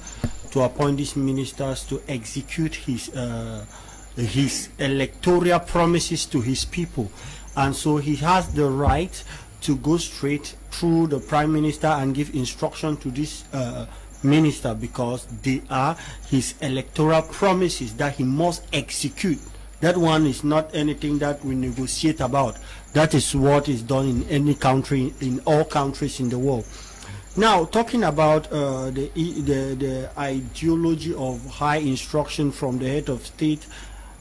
to appoint these ministers to execute his uh, his electoral promises to his people. And so he has the right to go straight through the prime minister and give instruction to this uh, minister because they are his electoral promises that he must execute. That one is not anything that we negotiate about. That is what is done in any country, in all countries in the world. Now, talking about uh, the, the the ideology of high instruction from the head of state,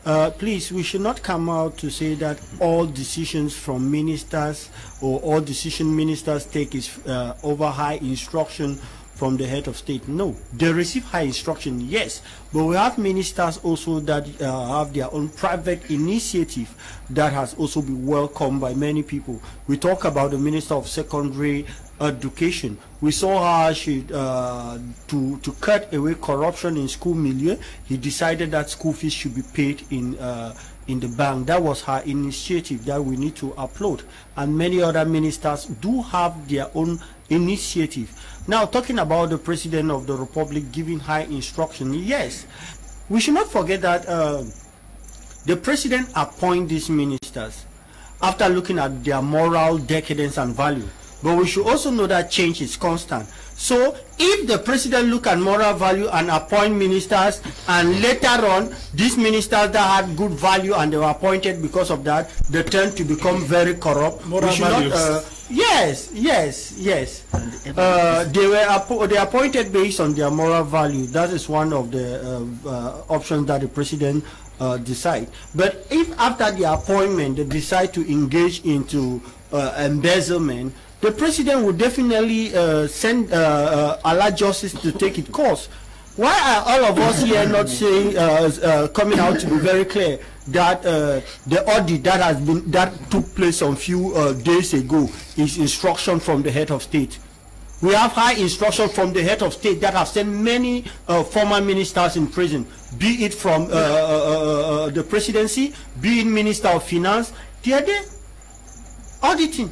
uh, please, we should not come out to say that all decisions from ministers or all decision ministers take is uh, over high instruction from the head of state. No, they receive high instruction, yes, but we have ministers also that uh, have their own private initiative that has also been welcomed by many people. We talk about the minister of secondary education. We saw how she uh, to to cut away corruption in school milieu. He decided that school fees should be paid in uh, in the bank. That was her initiative that we need to upload. And many other ministers do have their own initiative. Now, talking about the president of the republic giving high instruction, yes, we should not forget that. Uh, the president appoint these ministers after looking at their moral decadence and value. But we should also know that change is constant. So if the president look at moral value and appoint ministers and later on these ministers that had good value and they were appointed because of that, they tend to become very corrupt. Moral we should not, values. uh, yes, yes, yes. Uh, they were appo- they appointed based on their moral value. That is one of the uh, uh, options that the president uh, decide. But if after the appointment they decide to engage into uh, embezzlement, the president would definitely uh, send uh, uh, allow justice to take its course. Why are all of us here not saying, uh, uh, coming out to be very clear that uh, the audit that has been that took place on few uh, days ago is instruction from the head of state? We have high instruction from the head of state that have sent many uh, former ministers in prison, be it from uh, uh, uh, the presidency, be it minister of finance. They are there auditing.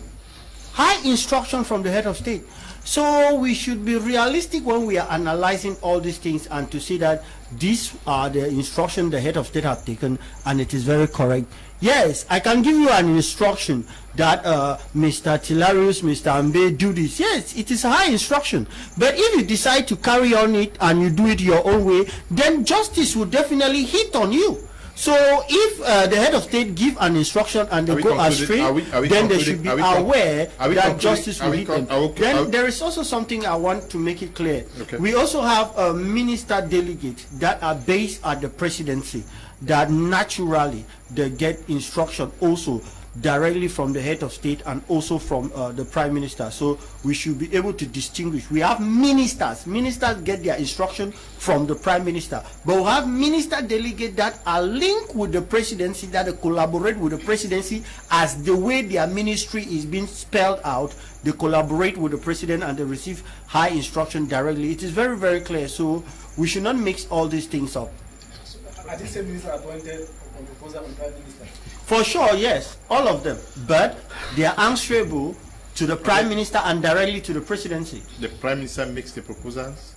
High instruction from the head of state. So we should be realistic when we are analyzing all these things and to see that these are the instruction the head of state have taken and it is very correct. Yes, I can give you an instruction that uh, Mr. Tilarius, Mr. Ambe do this. Yes, it is a high instruction. But if you decide to carry on it and you do it your own way, then justice will definitely hit on you. So if uh, the head of state give an instruction and they go astray, are we- are we then they should be aware that justice will hit them. are then there is also something I want to make it clear. Okay. We also have a minister delegate that are based at the presidency that naturally they get instruction also directly from the head of state and also from uh, the prime minister. So we should be able to distinguish. We have ministers. Ministers get their instruction from the prime minister. But we have minister delegate that are linked with the presidency, that collaborate with the presidency as the way their ministry is being spelled out. They collaborate with the president and they receive high instruction directly. It is very, very clear. So we should not mix all these things up. Appointed proposal Prime Minister? For sure, yes, all of them. But they are answerable to the prime minister and directly to the presidency. The prime minister makes the proposals.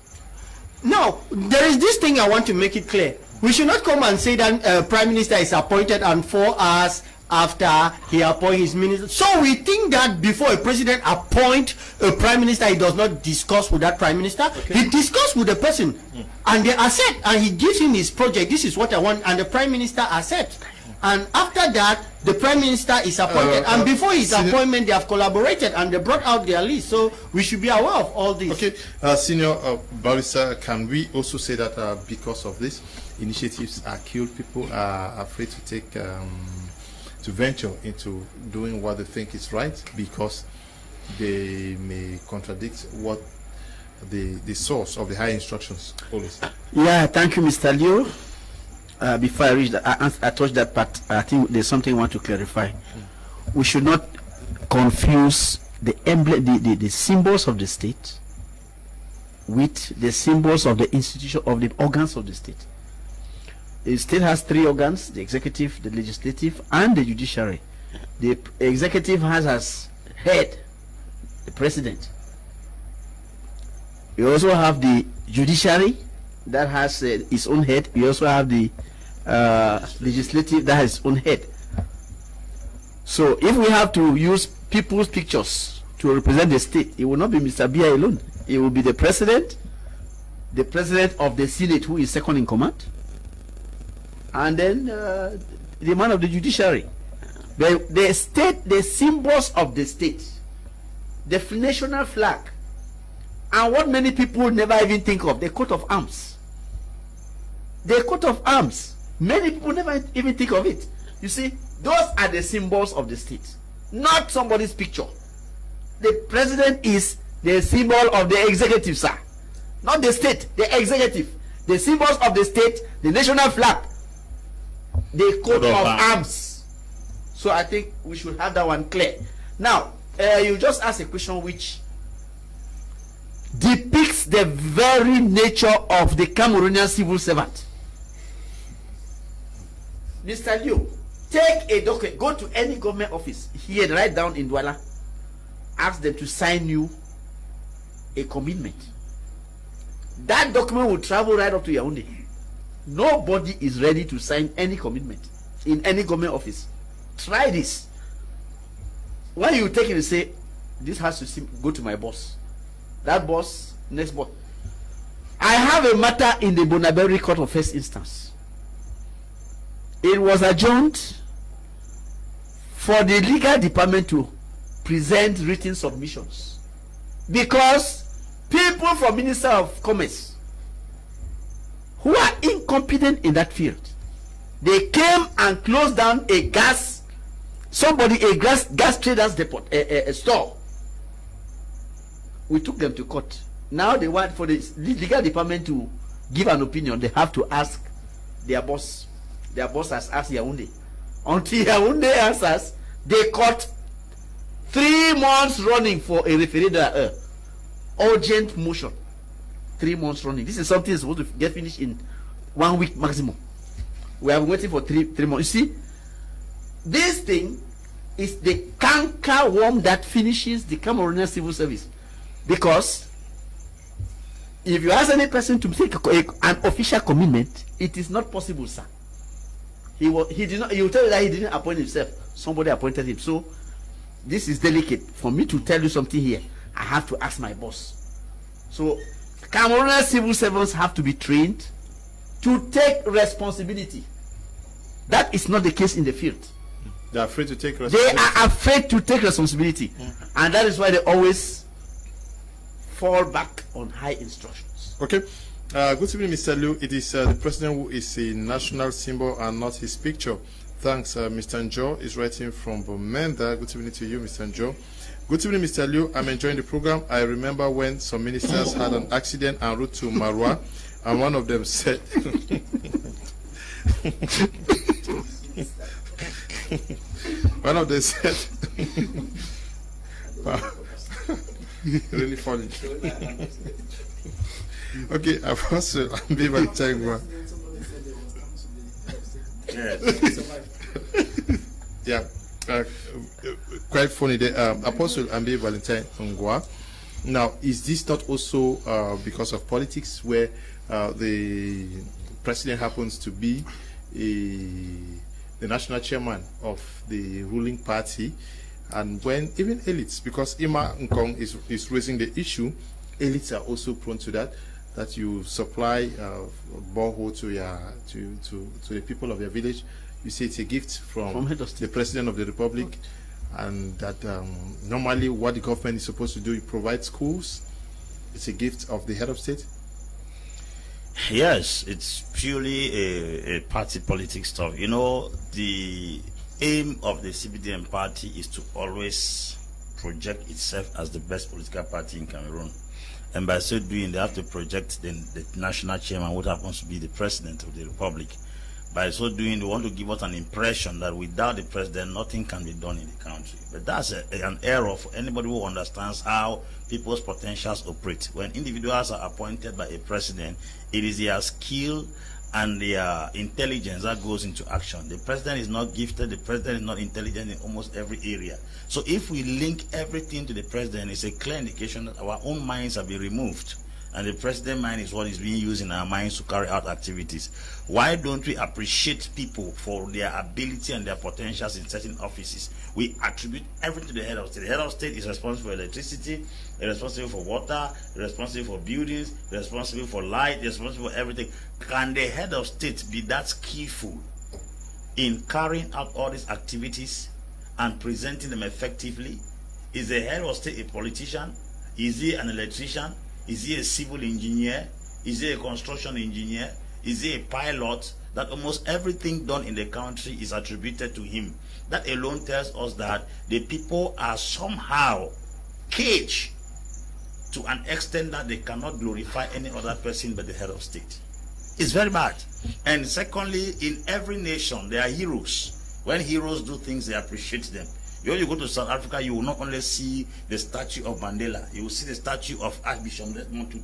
No, there is this thing I want to make it clear. We should not come and say that uh, prime minister is appointed and four hours after he appoint his minister. So we think that before a president appoint a prime minister, he does not discuss with that prime minister. He discuss with the person, and they accept, and he gives him his project. This is what I want, and the prime minister accepts. And after that, the prime minister is appointed, Uh, and uh, before his senior- appointment, they have collaborated and they brought out their list. So we should be aware of all this. Okay, uh, Senior uh, Barrister, can we also say that uh, because of this, initiatives are killed, people are afraid to take, um, to venture into doing what they think is right because they may contradict what the, the source of the high instructions always. Yeah, thank you, Mr. Leo. Uh, before I reach that, I, I touch that part. I think there's something I want to clarify. We should not confuse the emblem, the, the, the symbols of the state, with the symbols of the institution of the organs of the state. The state has three organs: the executive, the legislative, and the judiciary. The executive has as head the president. We also have the judiciary that has uh, its own head. We also have the uh, legislative that has own head. So if we have to use people's pictures to represent the state, it will not be Mr. Biya alone. It will be the president, the president of the Senate who is second in command, and then uh, the man of the judiciary. The, the state, the symbols of the state, the national flag, and what many people never even think of, the coat of arms. The coat of arms. Many people never even think of it. You see, those are the symbols of the state, not somebody's picture. The president is the symbol of the executive, sir. Not the state, the executive. The symbols of the state, the national flag, the coat of arms. So I think we should have that one clear. Now, uh, you just asked a question which depicts the very nature of the Cameroonian civil servant. Mr. Liu, take a document, go to any government office here, right down in Douala, ask them to sign you a commitment. That document will travel right up to Yaoundé. Nobody is ready to sign any commitment in any government office. Try this. When you take it and say, this has to sim- go to my boss. That boss, next boss. I have a matter in the Bonaberi Court of First Instance. It was adjourned for the legal department to present written submissions. Because people from Minister of Commerce who are incompetent in that field they came and closed down a gas somebody a gas gas traders depot a, a, a store. We took them to court. Now they want for the the legal department to give an opinion. They have to ask their boss their boss has asked Yaoundé until Yaoundé answers they caught three months running for a referendum uh, urgent motion. Three months running. This is something supposed to get finished in one week maximum. We have been waiting for three three months. You see, this thing is the canker worm that finishes the Cameroonian civil service. Because if you ask any person to a- an official commitment, it is not possible, sir. He was he did not he will tell you that he didn't appoint himself. Somebody appointed him. So this is delicate. For me to tell you something here, I have to ask my boss. So Cameroonian civil servants have to be trained to take responsibility. That is not the case in the field. They're afraid to take responsibility. They are afraid to take responsibility, mm. and that is why they always fall back on high instructions. Okay. Uh, good evening, Mr. Liu. It is uh, the president who is a national symbol and not his picture. Thanks, uh, Mr. Njo is writing from Bamenda. Good evening to you, Mr. Njo. Good evening, Mr. Liu. I'm enjoying the program. I remember when some ministers had an accident en route to Maroua, and one of them said, one of them said, really funny. Okay, Apostle Ambiva Changwa. Yeah, uh, quite funny. The um, Apostle Ambi Valentine Ngwa. Now, is this not also uh, because of politics, where uh, the president happens to be a, the national chairman of the ruling party, and when even elites, because Ima Nkong is is raising the issue, elites are also prone to that. That you supply uh, borehole to your to, to to the people of your village, you say it's a gift from, From the president of the republic, and that um, normally what the government is supposed to do, is provide schools. It's a gift of the head of state. Yes, it's purely a, a party politics stuff. You know, the aim of the CPDM party is to always project itself as the best political party in Cameroon. And by so doing, they have to project the, the national chairman, what happens to be the president of the republic. By so doing, they want to give us an impression that without the president, nothing can be done in the country. But that's a, an error for anybody who understands how people's potentials operate. When individuals are appointed by a president, it is their skill and their uh, intelligence that goes into action. The president is not gifted, the president is not intelligent in almost every area. So if we link everything to the president, it's a clear indication that our own minds have been removed. And the president mind is what is being used in our minds to carry out activities. Why don't we appreciate people for their ability and their potentials in certain offices? We attribute everything to the head of state. The head of state is responsible for electricity, responsible for water, responsible for buildings, responsible for light, responsible for everything. Can the head of state be that skillful in carrying out all these activities and presenting them effectively? Is the head of state a politician? Is he an electrician? Is he a civil engineer? Is he a construction engineer? Is he a pilot? That almost everything done in the country is attributed to him. That alone tells us that the people are somehow caged to an extent that they cannot glorify any other person but the head of state. It's very bad. And secondly, in every nation, there are heroes. When heroes do things, they appreciate them. When you go to South Africa, you will not only see the statue of Mandela, you will see the statue of Archbishop Desmond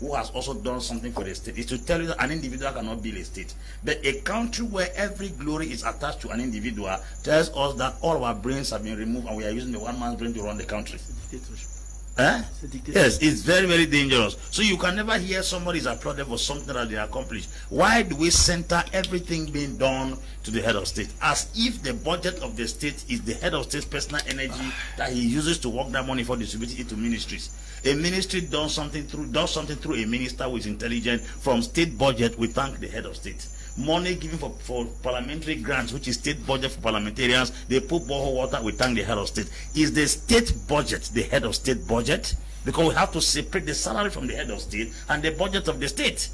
who has also done something for the state. It's to tell you that an individual cannot build a state. But a country where every glory is attached to an individual tells us that all our brains have been removed and we are using the one man's brain to run the country. Dictatorship. Eh? It's. Yes, it's very, very dangerous. So you can never hear somebody is applauded for something that they accomplished. Why do we center everything being done to the head of state? As if the budget of the state is the head of state's personal energy that he uses to work that money for distributing it to ministries. A ministry does something through does something through a minister who is intelligent from state budget. We thank the head of state. Money given for, for parliamentary grants, which is state budget for parliamentarians, they put borehole water, we thank the head of state. Is the state budget the head of state budget? Because we have to separate the salary from the head of state and the budget of the state.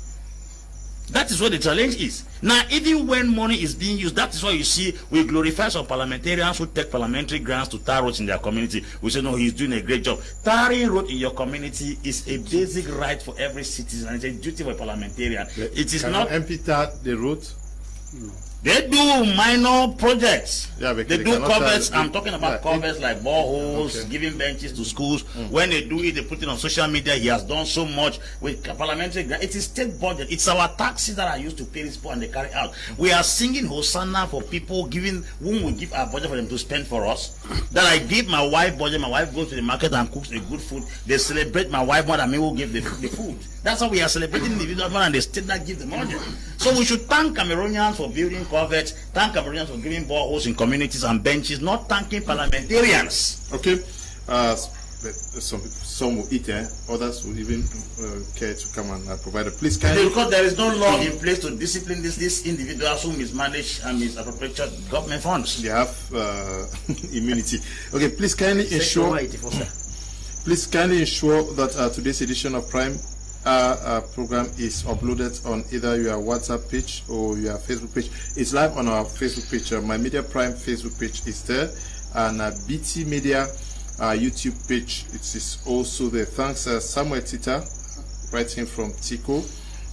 That is what the challenge is. Now, even when money is being used, that is why you see we glorify some parliamentarians who take parliamentary grants to tar roads in their community. We say, no, he's doing a great job. Tarring road in your community is a basic right for every citizen. It's a duty for a parliamentarian. It is Can not empty that the road? They do minor projects. Yeah, they do covers. I'm talking about Yeah, covers like boreholes, Okay. giving benches to schools. When they do it, they put it on social media. He has done so much with parliamentary. It is state budget. It's our taxes that are used to pay this poor and they carry out. We are singing Hosanna for people giving whom we give our budget for them to spend for us. That I give my wife budget. My wife goes to the market and cooks a good food. They celebrate my wife more than me who give the, the food. That's how we are celebrating the individual and the state that give the money. So we should thank Cameroonians for building coverage, thank Cameroonians for giving boreholes in communities and benches, not thanking parliamentarians. Okay. Uh, some some will eat, eh? others will even uh, care to come and uh, provide a Please, kindly. Because there is no law in place to discipline these these individuals who mismanage and misappropriate government funds. They have uh, immunity. Okay, please kindly ensure. Please kindly ensure that uh, today's edition of Prime uh, uh, program is uploaded on either your WhatsApp page or your Facebook page. It's live on our Facebook page. Uh, My Media Prime Facebook page is there, and uh, BT Media uh, YouTube page it is also there. Thanks, uh, Samuel Tita, writing from Tiko.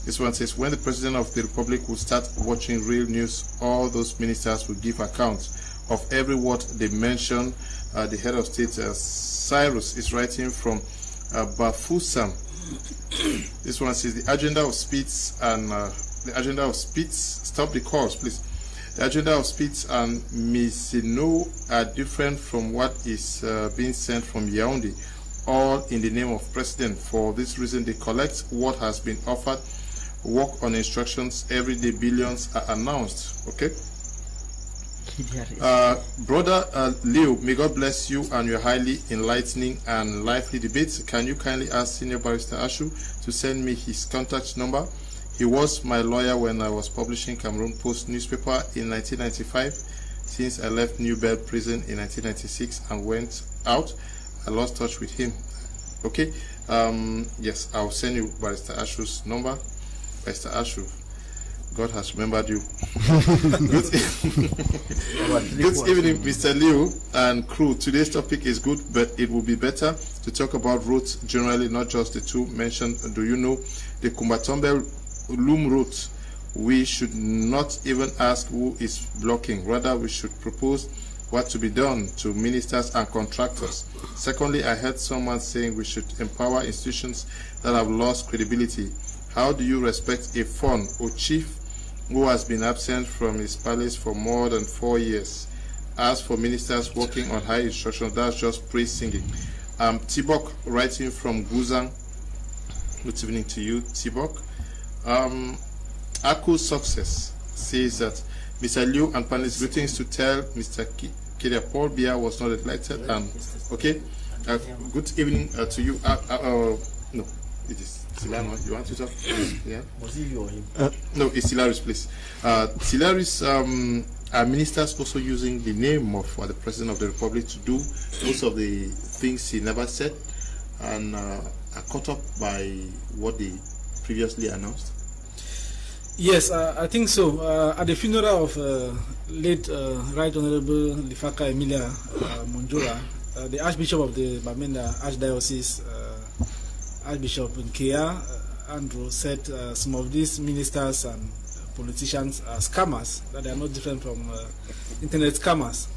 This one says, when the President of the Republic will start watching real news, all those ministers will give account of every word they mention. Uh, the head of state, uh, Cyrus, is writing from uh, Bafoussam. This one says, the agenda of Spitz and uh, the agenda of Spitz, stop the calls, please. The agenda of Spitz and Misino are different from what is uh, being sent from Yaoundé, all in the name of President. For this reason, they collect what has been offered, work on instructions, everyday billions are announced. Okay? Uh, brother uh, Leo, may God bless you and your highly enlightening and lively debates. Can you kindly ask Senior Barrister Ashu to send me his contact number? He was my lawyer when I was publishing Cameroon Post newspaper in 1995. Since I left New Bell Prison in 1996 and went out, I lost touch with him. Okay, um, yes, I'll send you Barrister Ashu's number. Barrister Ashu, God has remembered you. Good, Good evening, Mr. Liu and crew. Today's topic is good, but it will be better to talk about routes generally, not just the two mentioned. Do you know the Kumbatombe Loom route? We should not even ask who is blocking. Rather, we should propose what to be done to ministers and contractors. Secondly, I heard someone saying we should empower institutions that have lost credibility. How do you respect a fon or chief who has been absent from his palace for more than four years? As for ministers working on high instruction, that's just praise singing. Um, Tibok writing from Guzang. Good evening to you, Tibok. Um, Aku's success says that Mr. Liu and panelists greetings to tell Mr. Ki- Kedia Paul Biya was not elected. And okay, uh, good evening uh, to you. Uh, uh, uh, no, it is Silano. You want to talk? Yeah. Was it you or him? No, it's Hilaris, please. Uh, Hilaris, um, are ministers also using the name of uh, the President of the Republic to do most of the things he never said and uh, are caught up by what they previously announced? Yes, uh, I think so. Uh, at the funeral of uh, late uh, Right Honorable Lifaka Emilia uh, Monjowa, uh, the Archbishop of the Bamenda Archdiocese, uh, Archbishop Nkea uh, Andrew, said uh, some of these ministers and politicians are scammers, that they are not different from uh, internet scammers.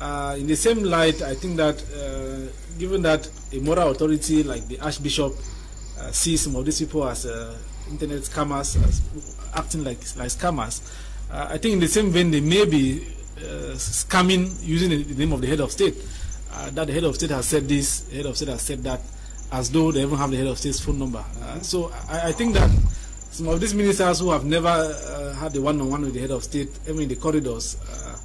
Uh, in the same light, I think that given that a moral authority like the Archbishop sees some of these people as internet scammers, as acting like like scammers. I think in the same vein they may be uh, scamming using the, name of the head of state. Uh, that the head of state has said this, the head of state has said that, as though they even have the head of state's phone number. Uh, so I, I think that some of these ministers who have never uh, had the one-on-one with the head of state, even in the corridors, uh,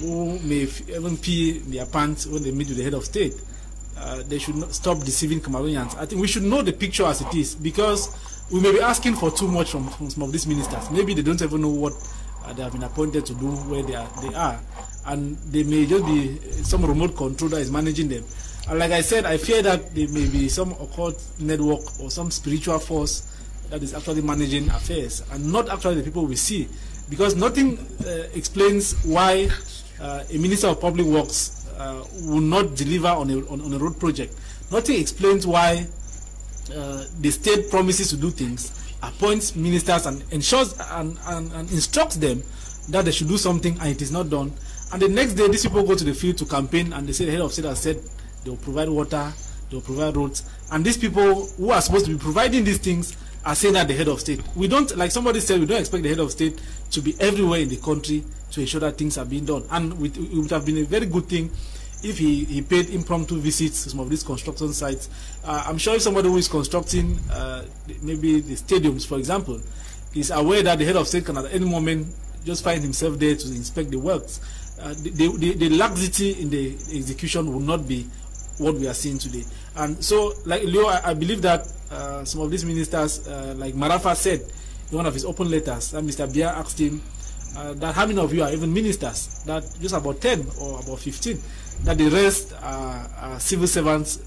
who may even pee their pants when they meet with the head of state, uh, they should stop deceiving Cameroonians. I think we should know the picture as it is because we may be asking for too much from, from some of these ministers. Maybe they don't even know what uh, they have been appointed to do where they are, they are, and they may just be some remote control that is managing them. Like I said, I fear that there may be some occult network or some spiritual force that is actually managing affairs and not actually the people we see, because nothing uh, explains why uh, a minister of public works uh, will not deliver on a, on, on a road project. Nothing explains why uh, the state promises to do things, appoints ministers and ensures and, and, and instructs them that they should do something and it is not done. And the next day, these people go to the field to campaign and they say the head of state has said they will provide water, they will provide roads. And these people who are supposed to be providing these things are saying that the head of state. We don't, like somebody said, we don't expect the head of state to be everywhere in the country to ensure that things are being done. And it would have been a very good thing if he, he paid impromptu visits to some of these construction sites. Uh, I'm sure if somebody who is constructing uh, maybe the stadiums, for example, is aware that the head of state can at any moment just find himself there to inspect the works, uh, the, the, the, laxity in the execution will not be what we are seeing today. And so, like Leo, I, I believe that uh, some of these ministers, uh, like Marafa said in one of his open letters, that Mr. Biya asked him uh, that how many of you are even ministers? That just about 10 or about 15. That the rest are, are civil servants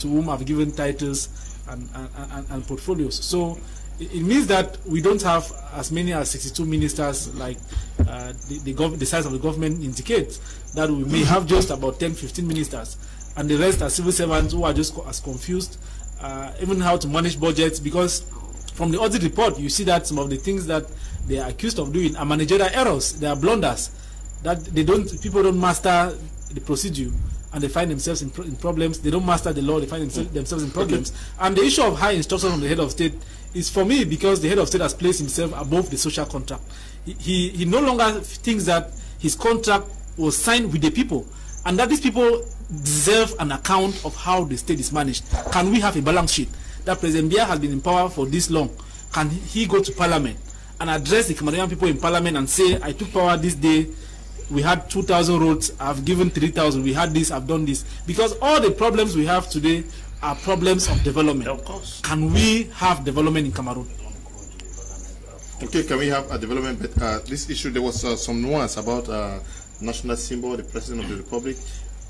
to whom I've given titles and, and, and, and portfolios. So it means that we don't have as many as 62 ministers like uh, the, the, the, size of the government indicates that we may have just about 10 15 ministers and the rest are civil servants who are just as confused uh, even how to manage budgets because from the audit report you see that some of the things that they are accused of doing are managerial errors. They are blunders. That they don't people don't master the procedure and they find themselves in, pro in problems. They don't master the law they find themselves, themselves in problems. Okay. and the issue of high instruction from the head of state is for me because the head of state has placed himself above the social contract. He, he, he no longer thinks that his contract was signed with the people and that these people deserve an account of how the state is managed. Can we have a balance sheet? That President Biya has been in power for this long. Can he go to parliament and address the Cameroonian people in parliament and say, I took power this day, we had 2,000 roads, I've given 3,000, we had this, I've done this. Because all the problems we have today are problems of development. Of course. Can we have development in Cameroon? Okay, can we have a development? But uh, this issue, there was uh, some nuance about uh, national symbol, the president of the republic.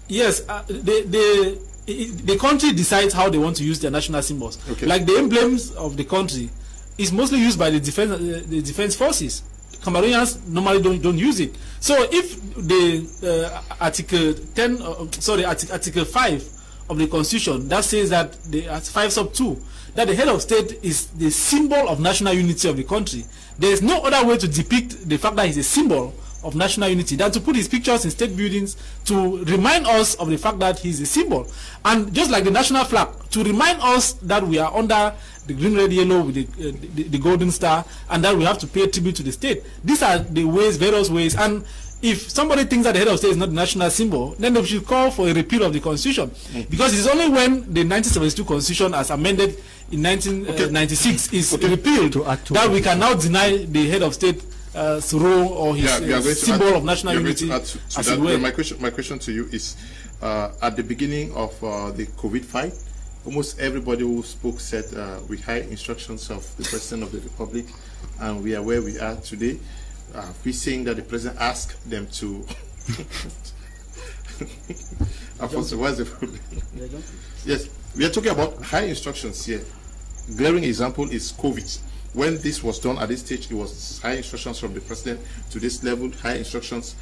Yes, uh, the, the, the country decides how they want to use their national symbols. Okay. Like the emblems of the country is mostly used by the defense, uh, the defense forces. Cameroonians normally don't, don't use it. So if the uh, Article 10, uh, sorry, Article 5 of the constitution that says that the 5 sub 2 that the head of state is the symbol of national unity of the country there is no other way to depict the fact that he's a symbol of national unity than to put his pictures in state buildings to remind us of the fact that he's a symbol and just like the national flag to remind us that we are under the green red yellow with the, uh, the, the golden star and that we have to pay tribute to the state these are the ways various ways and if somebody thinks that the head of state is not the national symbol, then they should call for a repeal of the constitution. Mm. Because it's only when the 1972 constitution, as amended in 1996, okay. is okay. repealed that we can now deny the head of state uh, role or his yeah, uh, symbol add, of national unity. To, to as that. My question, my question to you is: uh, at the beginning of uh, the COVID fight, almost everybody who spoke said uh, we had instructions of the president of the republic, and we are where we are today uh, we saying that the president asked them to. What's the problem? yes, we are talking about high instructions here. Glaring example is COVID. When this was done at this stage, it was high instructions from the president to this level, high instructions,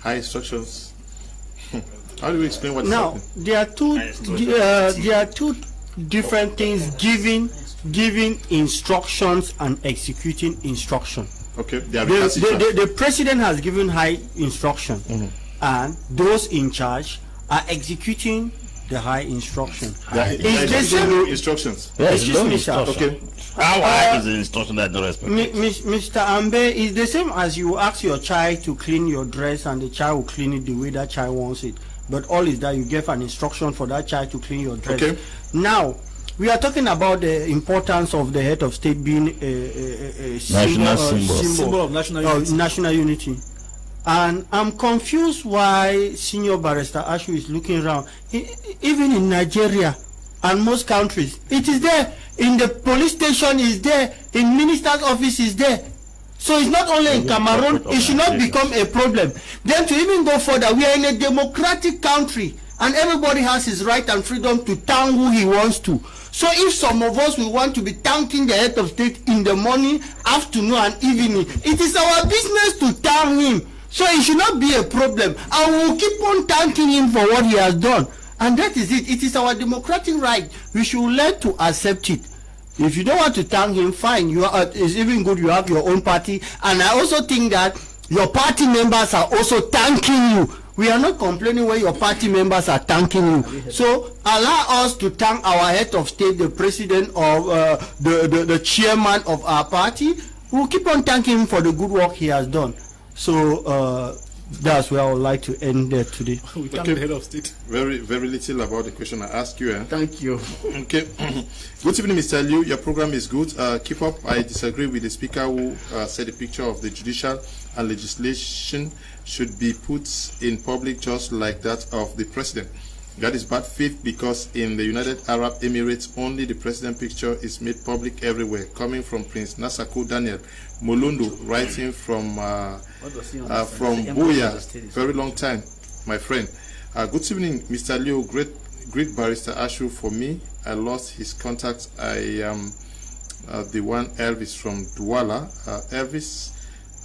high instructions. How do we explain what now? There are two. Uh, there are two different things: giving, giving instructions and executing instruction. Okay. The, the, the, the, president has given high instruction, mm -hmm. and those in charge are executing the high instruction. Yeah, is the same instructions. Yes, Excuse me, sir. Okay. How uh, is the instruction that no respect? Mr. Ambe is the same as you ask your child to clean your dress, and the child will clean it the way that child wants it. But all is that you give an instruction for that child to clean your dress. Okay. Now, we are talking about the importance of the head of state being a, a, a national symbol, symbol, symbol of national unity. national unity. And I'm confused why Senior Barrister Ashu is looking around. even in Nigeria and most countries, it is there. In the police station is there. In minister's office is there. So it's not only in Cameroon, it should not become a problem. Then to even go further, we are in a democratic country and everybody has his right and freedom to thank who he wants to. So if some of us we want to be thanking the head of state in the morning, afternoon, and evening, it is our business to thank him. So it should not be a problem. And we'll keep on thanking him for what he has done. And that is it. It is our democratic right. We should learn to accept it. If you don't want to thank him, fine. You are, it's even good you have your own party. And I also think that your party members are also thanking you. We are not complaining when your party members are thanking you. So allow us to thank our head of state, the president of uh, the, the, the chairman of our party. We'll keep on thanking him for the good work he has done. So uh, that's where I would like to end there today. we thank Okay. the head of state. Very, very little about the question I asked you. Eh? Thank you. Okay. good evening, Mr. Liu. Your program is good. Uh, keep up. I disagree with the speaker who uh, said the picture of the judicial and legislation should be put in public just like that of the president. That is bad faith because in the United Arab Emirates, only the president picture is made public everywhere, coming from Prince Nasako Daniel Molundo, writing from uh, What was he uh, from Buea, of the state is- very long time, my friend. Uh, good evening, Mr. Leo. Great, great barrister Ashu. For me, I lost his contact. I am uh, the one Elvis from Douala. Uh, Elvis,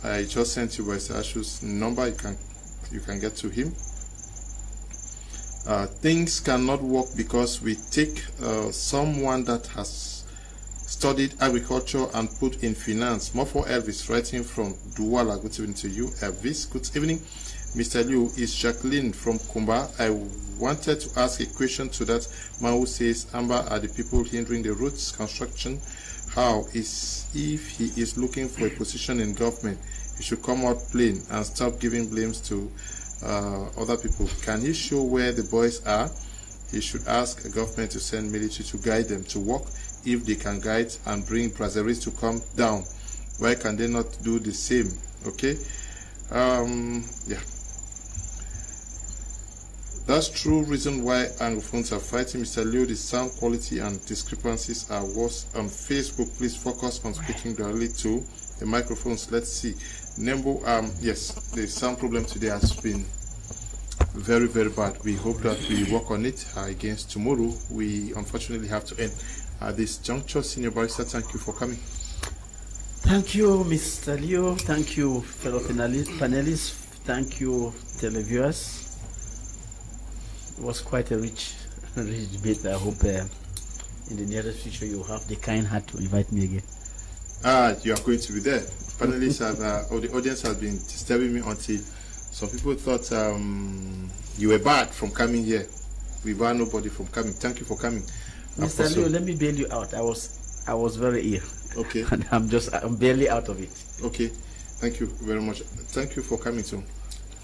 I just sent you Barrister Ashu's number. You can, you can get to him. Uh, things cannot work because we take uh, someone that has studied agriculture and put in finance. More for Elvis, writing from Douala. Good evening to you, Elvis. Good evening, Mr. Liu. Is Jacqueline from Kumba. I wanted to ask a question to that man who says Amber are the people hindering the roads construction. How is if he is looking for a position in government, he should come out plain and stop giving blames to uh, other people. Can he show where the boys are? He should ask a government to send military to guide them to work if they can guide and bring Brazzaville to come down. Why can they not do the same? Okay? Um, yeah. That's true reason why Anglophones are fighting. Mr. Leo, the sound quality and discrepancies are worse on Facebook. Please focus on speaking directly to the microphones. Let's see. Nembo, um, yes, the sound problem today has been very, very bad. We hope that we work on it uh, against tomorrow. We unfortunately have to end at this juncture. Senior Barrister, thank you for coming. Thank you, Mr. Leo. Thank you, fellow panelists. Thank you, televiewers. It was quite a rich, rich debate. I hope uh, in the nearest future you have the kind heart to invite me again. Ah, you are going to be there. Panelists have, uh, or the audience has been disturbing me until some people thought um, you were bad from coming here. We bar nobody from coming. Thank you for coming. Mr. Apostle. Leo, let me bail you out. I was, I was very ill, Okay, and I'm just, I'm barely out of it. okay. Thank you very much. Thank you for coming too.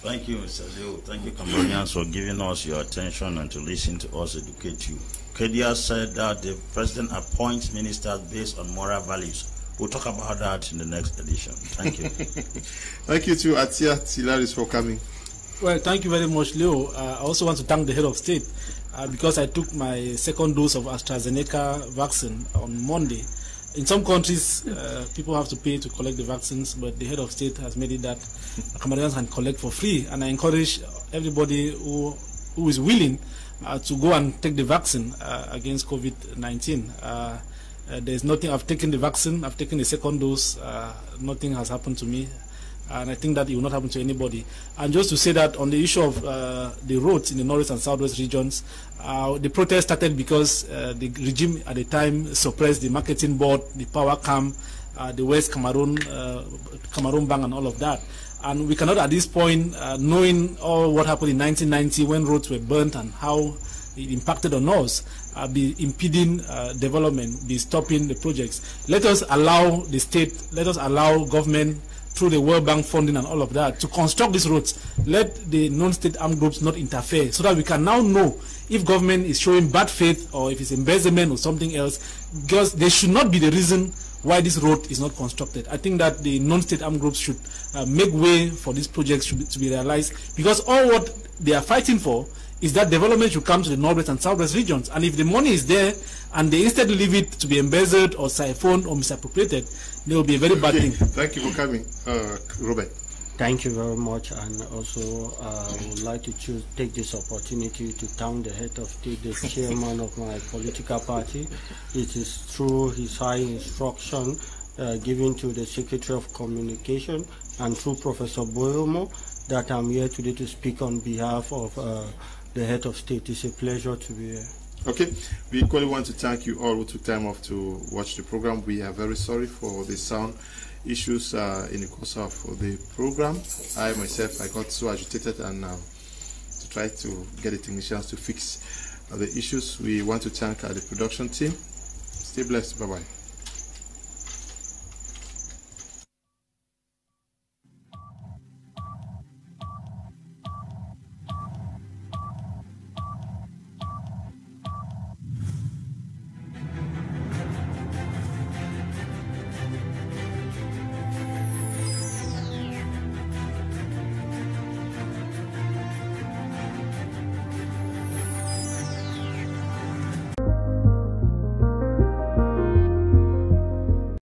Thank you, Mr. Leo. Thank you, Cameroonians, for giving us your attention and to listen to us educate you. Kedia said that the president appoints ministers based on moral values. We'll talk about that in the next edition. Thank you. Thank you to Atia Tilaris for coming. Well, thank you very much, Leo. Uh, I also want to thank the head of state uh, because I took my second dose of AstraZeneca vaccine on Monday. In some countries, uh, people have to pay to collect the vaccines, but the head of state has made it that Cameroonians can collect for free. And I encourage everybody who, who is willing uh, to go and take the vaccine uh, against COVID-19. Uh, uh, there's nothing. I've taken the vaccine. I've taken the second dose. Uh, nothing has happened to me and I think that it will not happen to anybody. And just to say that on the issue of uh, the roads in the north and southwest regions, uh, the protest started because uh, the regime at the time suppressed the marketing board, the power cam, uh, the West Cameroon, uh, Cameroon Bank, and all of that. And we cannot, at this point, uh, knowing all what happened in 1990 when roads were burnt and how it impacted on us, uh, be impeding uh, development, be stopping the projects. Let us allow the state, let us allow government through the World Bank funding and all of that to construct these roads. Let the non-state armed groups not interfere so that we can now know if government is showing bad faith or if it's embezzlement or something else because they should not be the reason why this road is not constructed. I think that the non-state armed groups should uh, make way for these projects to be, to be realized because all what they are fighting for is that development should come to the northwest and southwest regions. And if the money is there and they instead leave it to be embezzled or siphoned or misappropriated, there will be a very bad Okay, thing. thank you for coming, uh, Robert. Thank you very much, and also uh, I would like to choose, take this opportunity to thank the head of state, the chairman of my political party. It is through his high instruction uh, given to the Secretary of Communication and through Professor Boyomo that I'm here today to speak on behalf of uh, the head of state. It's a pleasure to be here. Okay, we equally want to thank you all who took time off to watch the program. We are very sorry for the sound issues uh, in the course of the program. I myself, I got so agitated and uh, to try to get the technicians to fix uh, the issues. We want to thank uh, the production team. Stay blessed. Bye bye.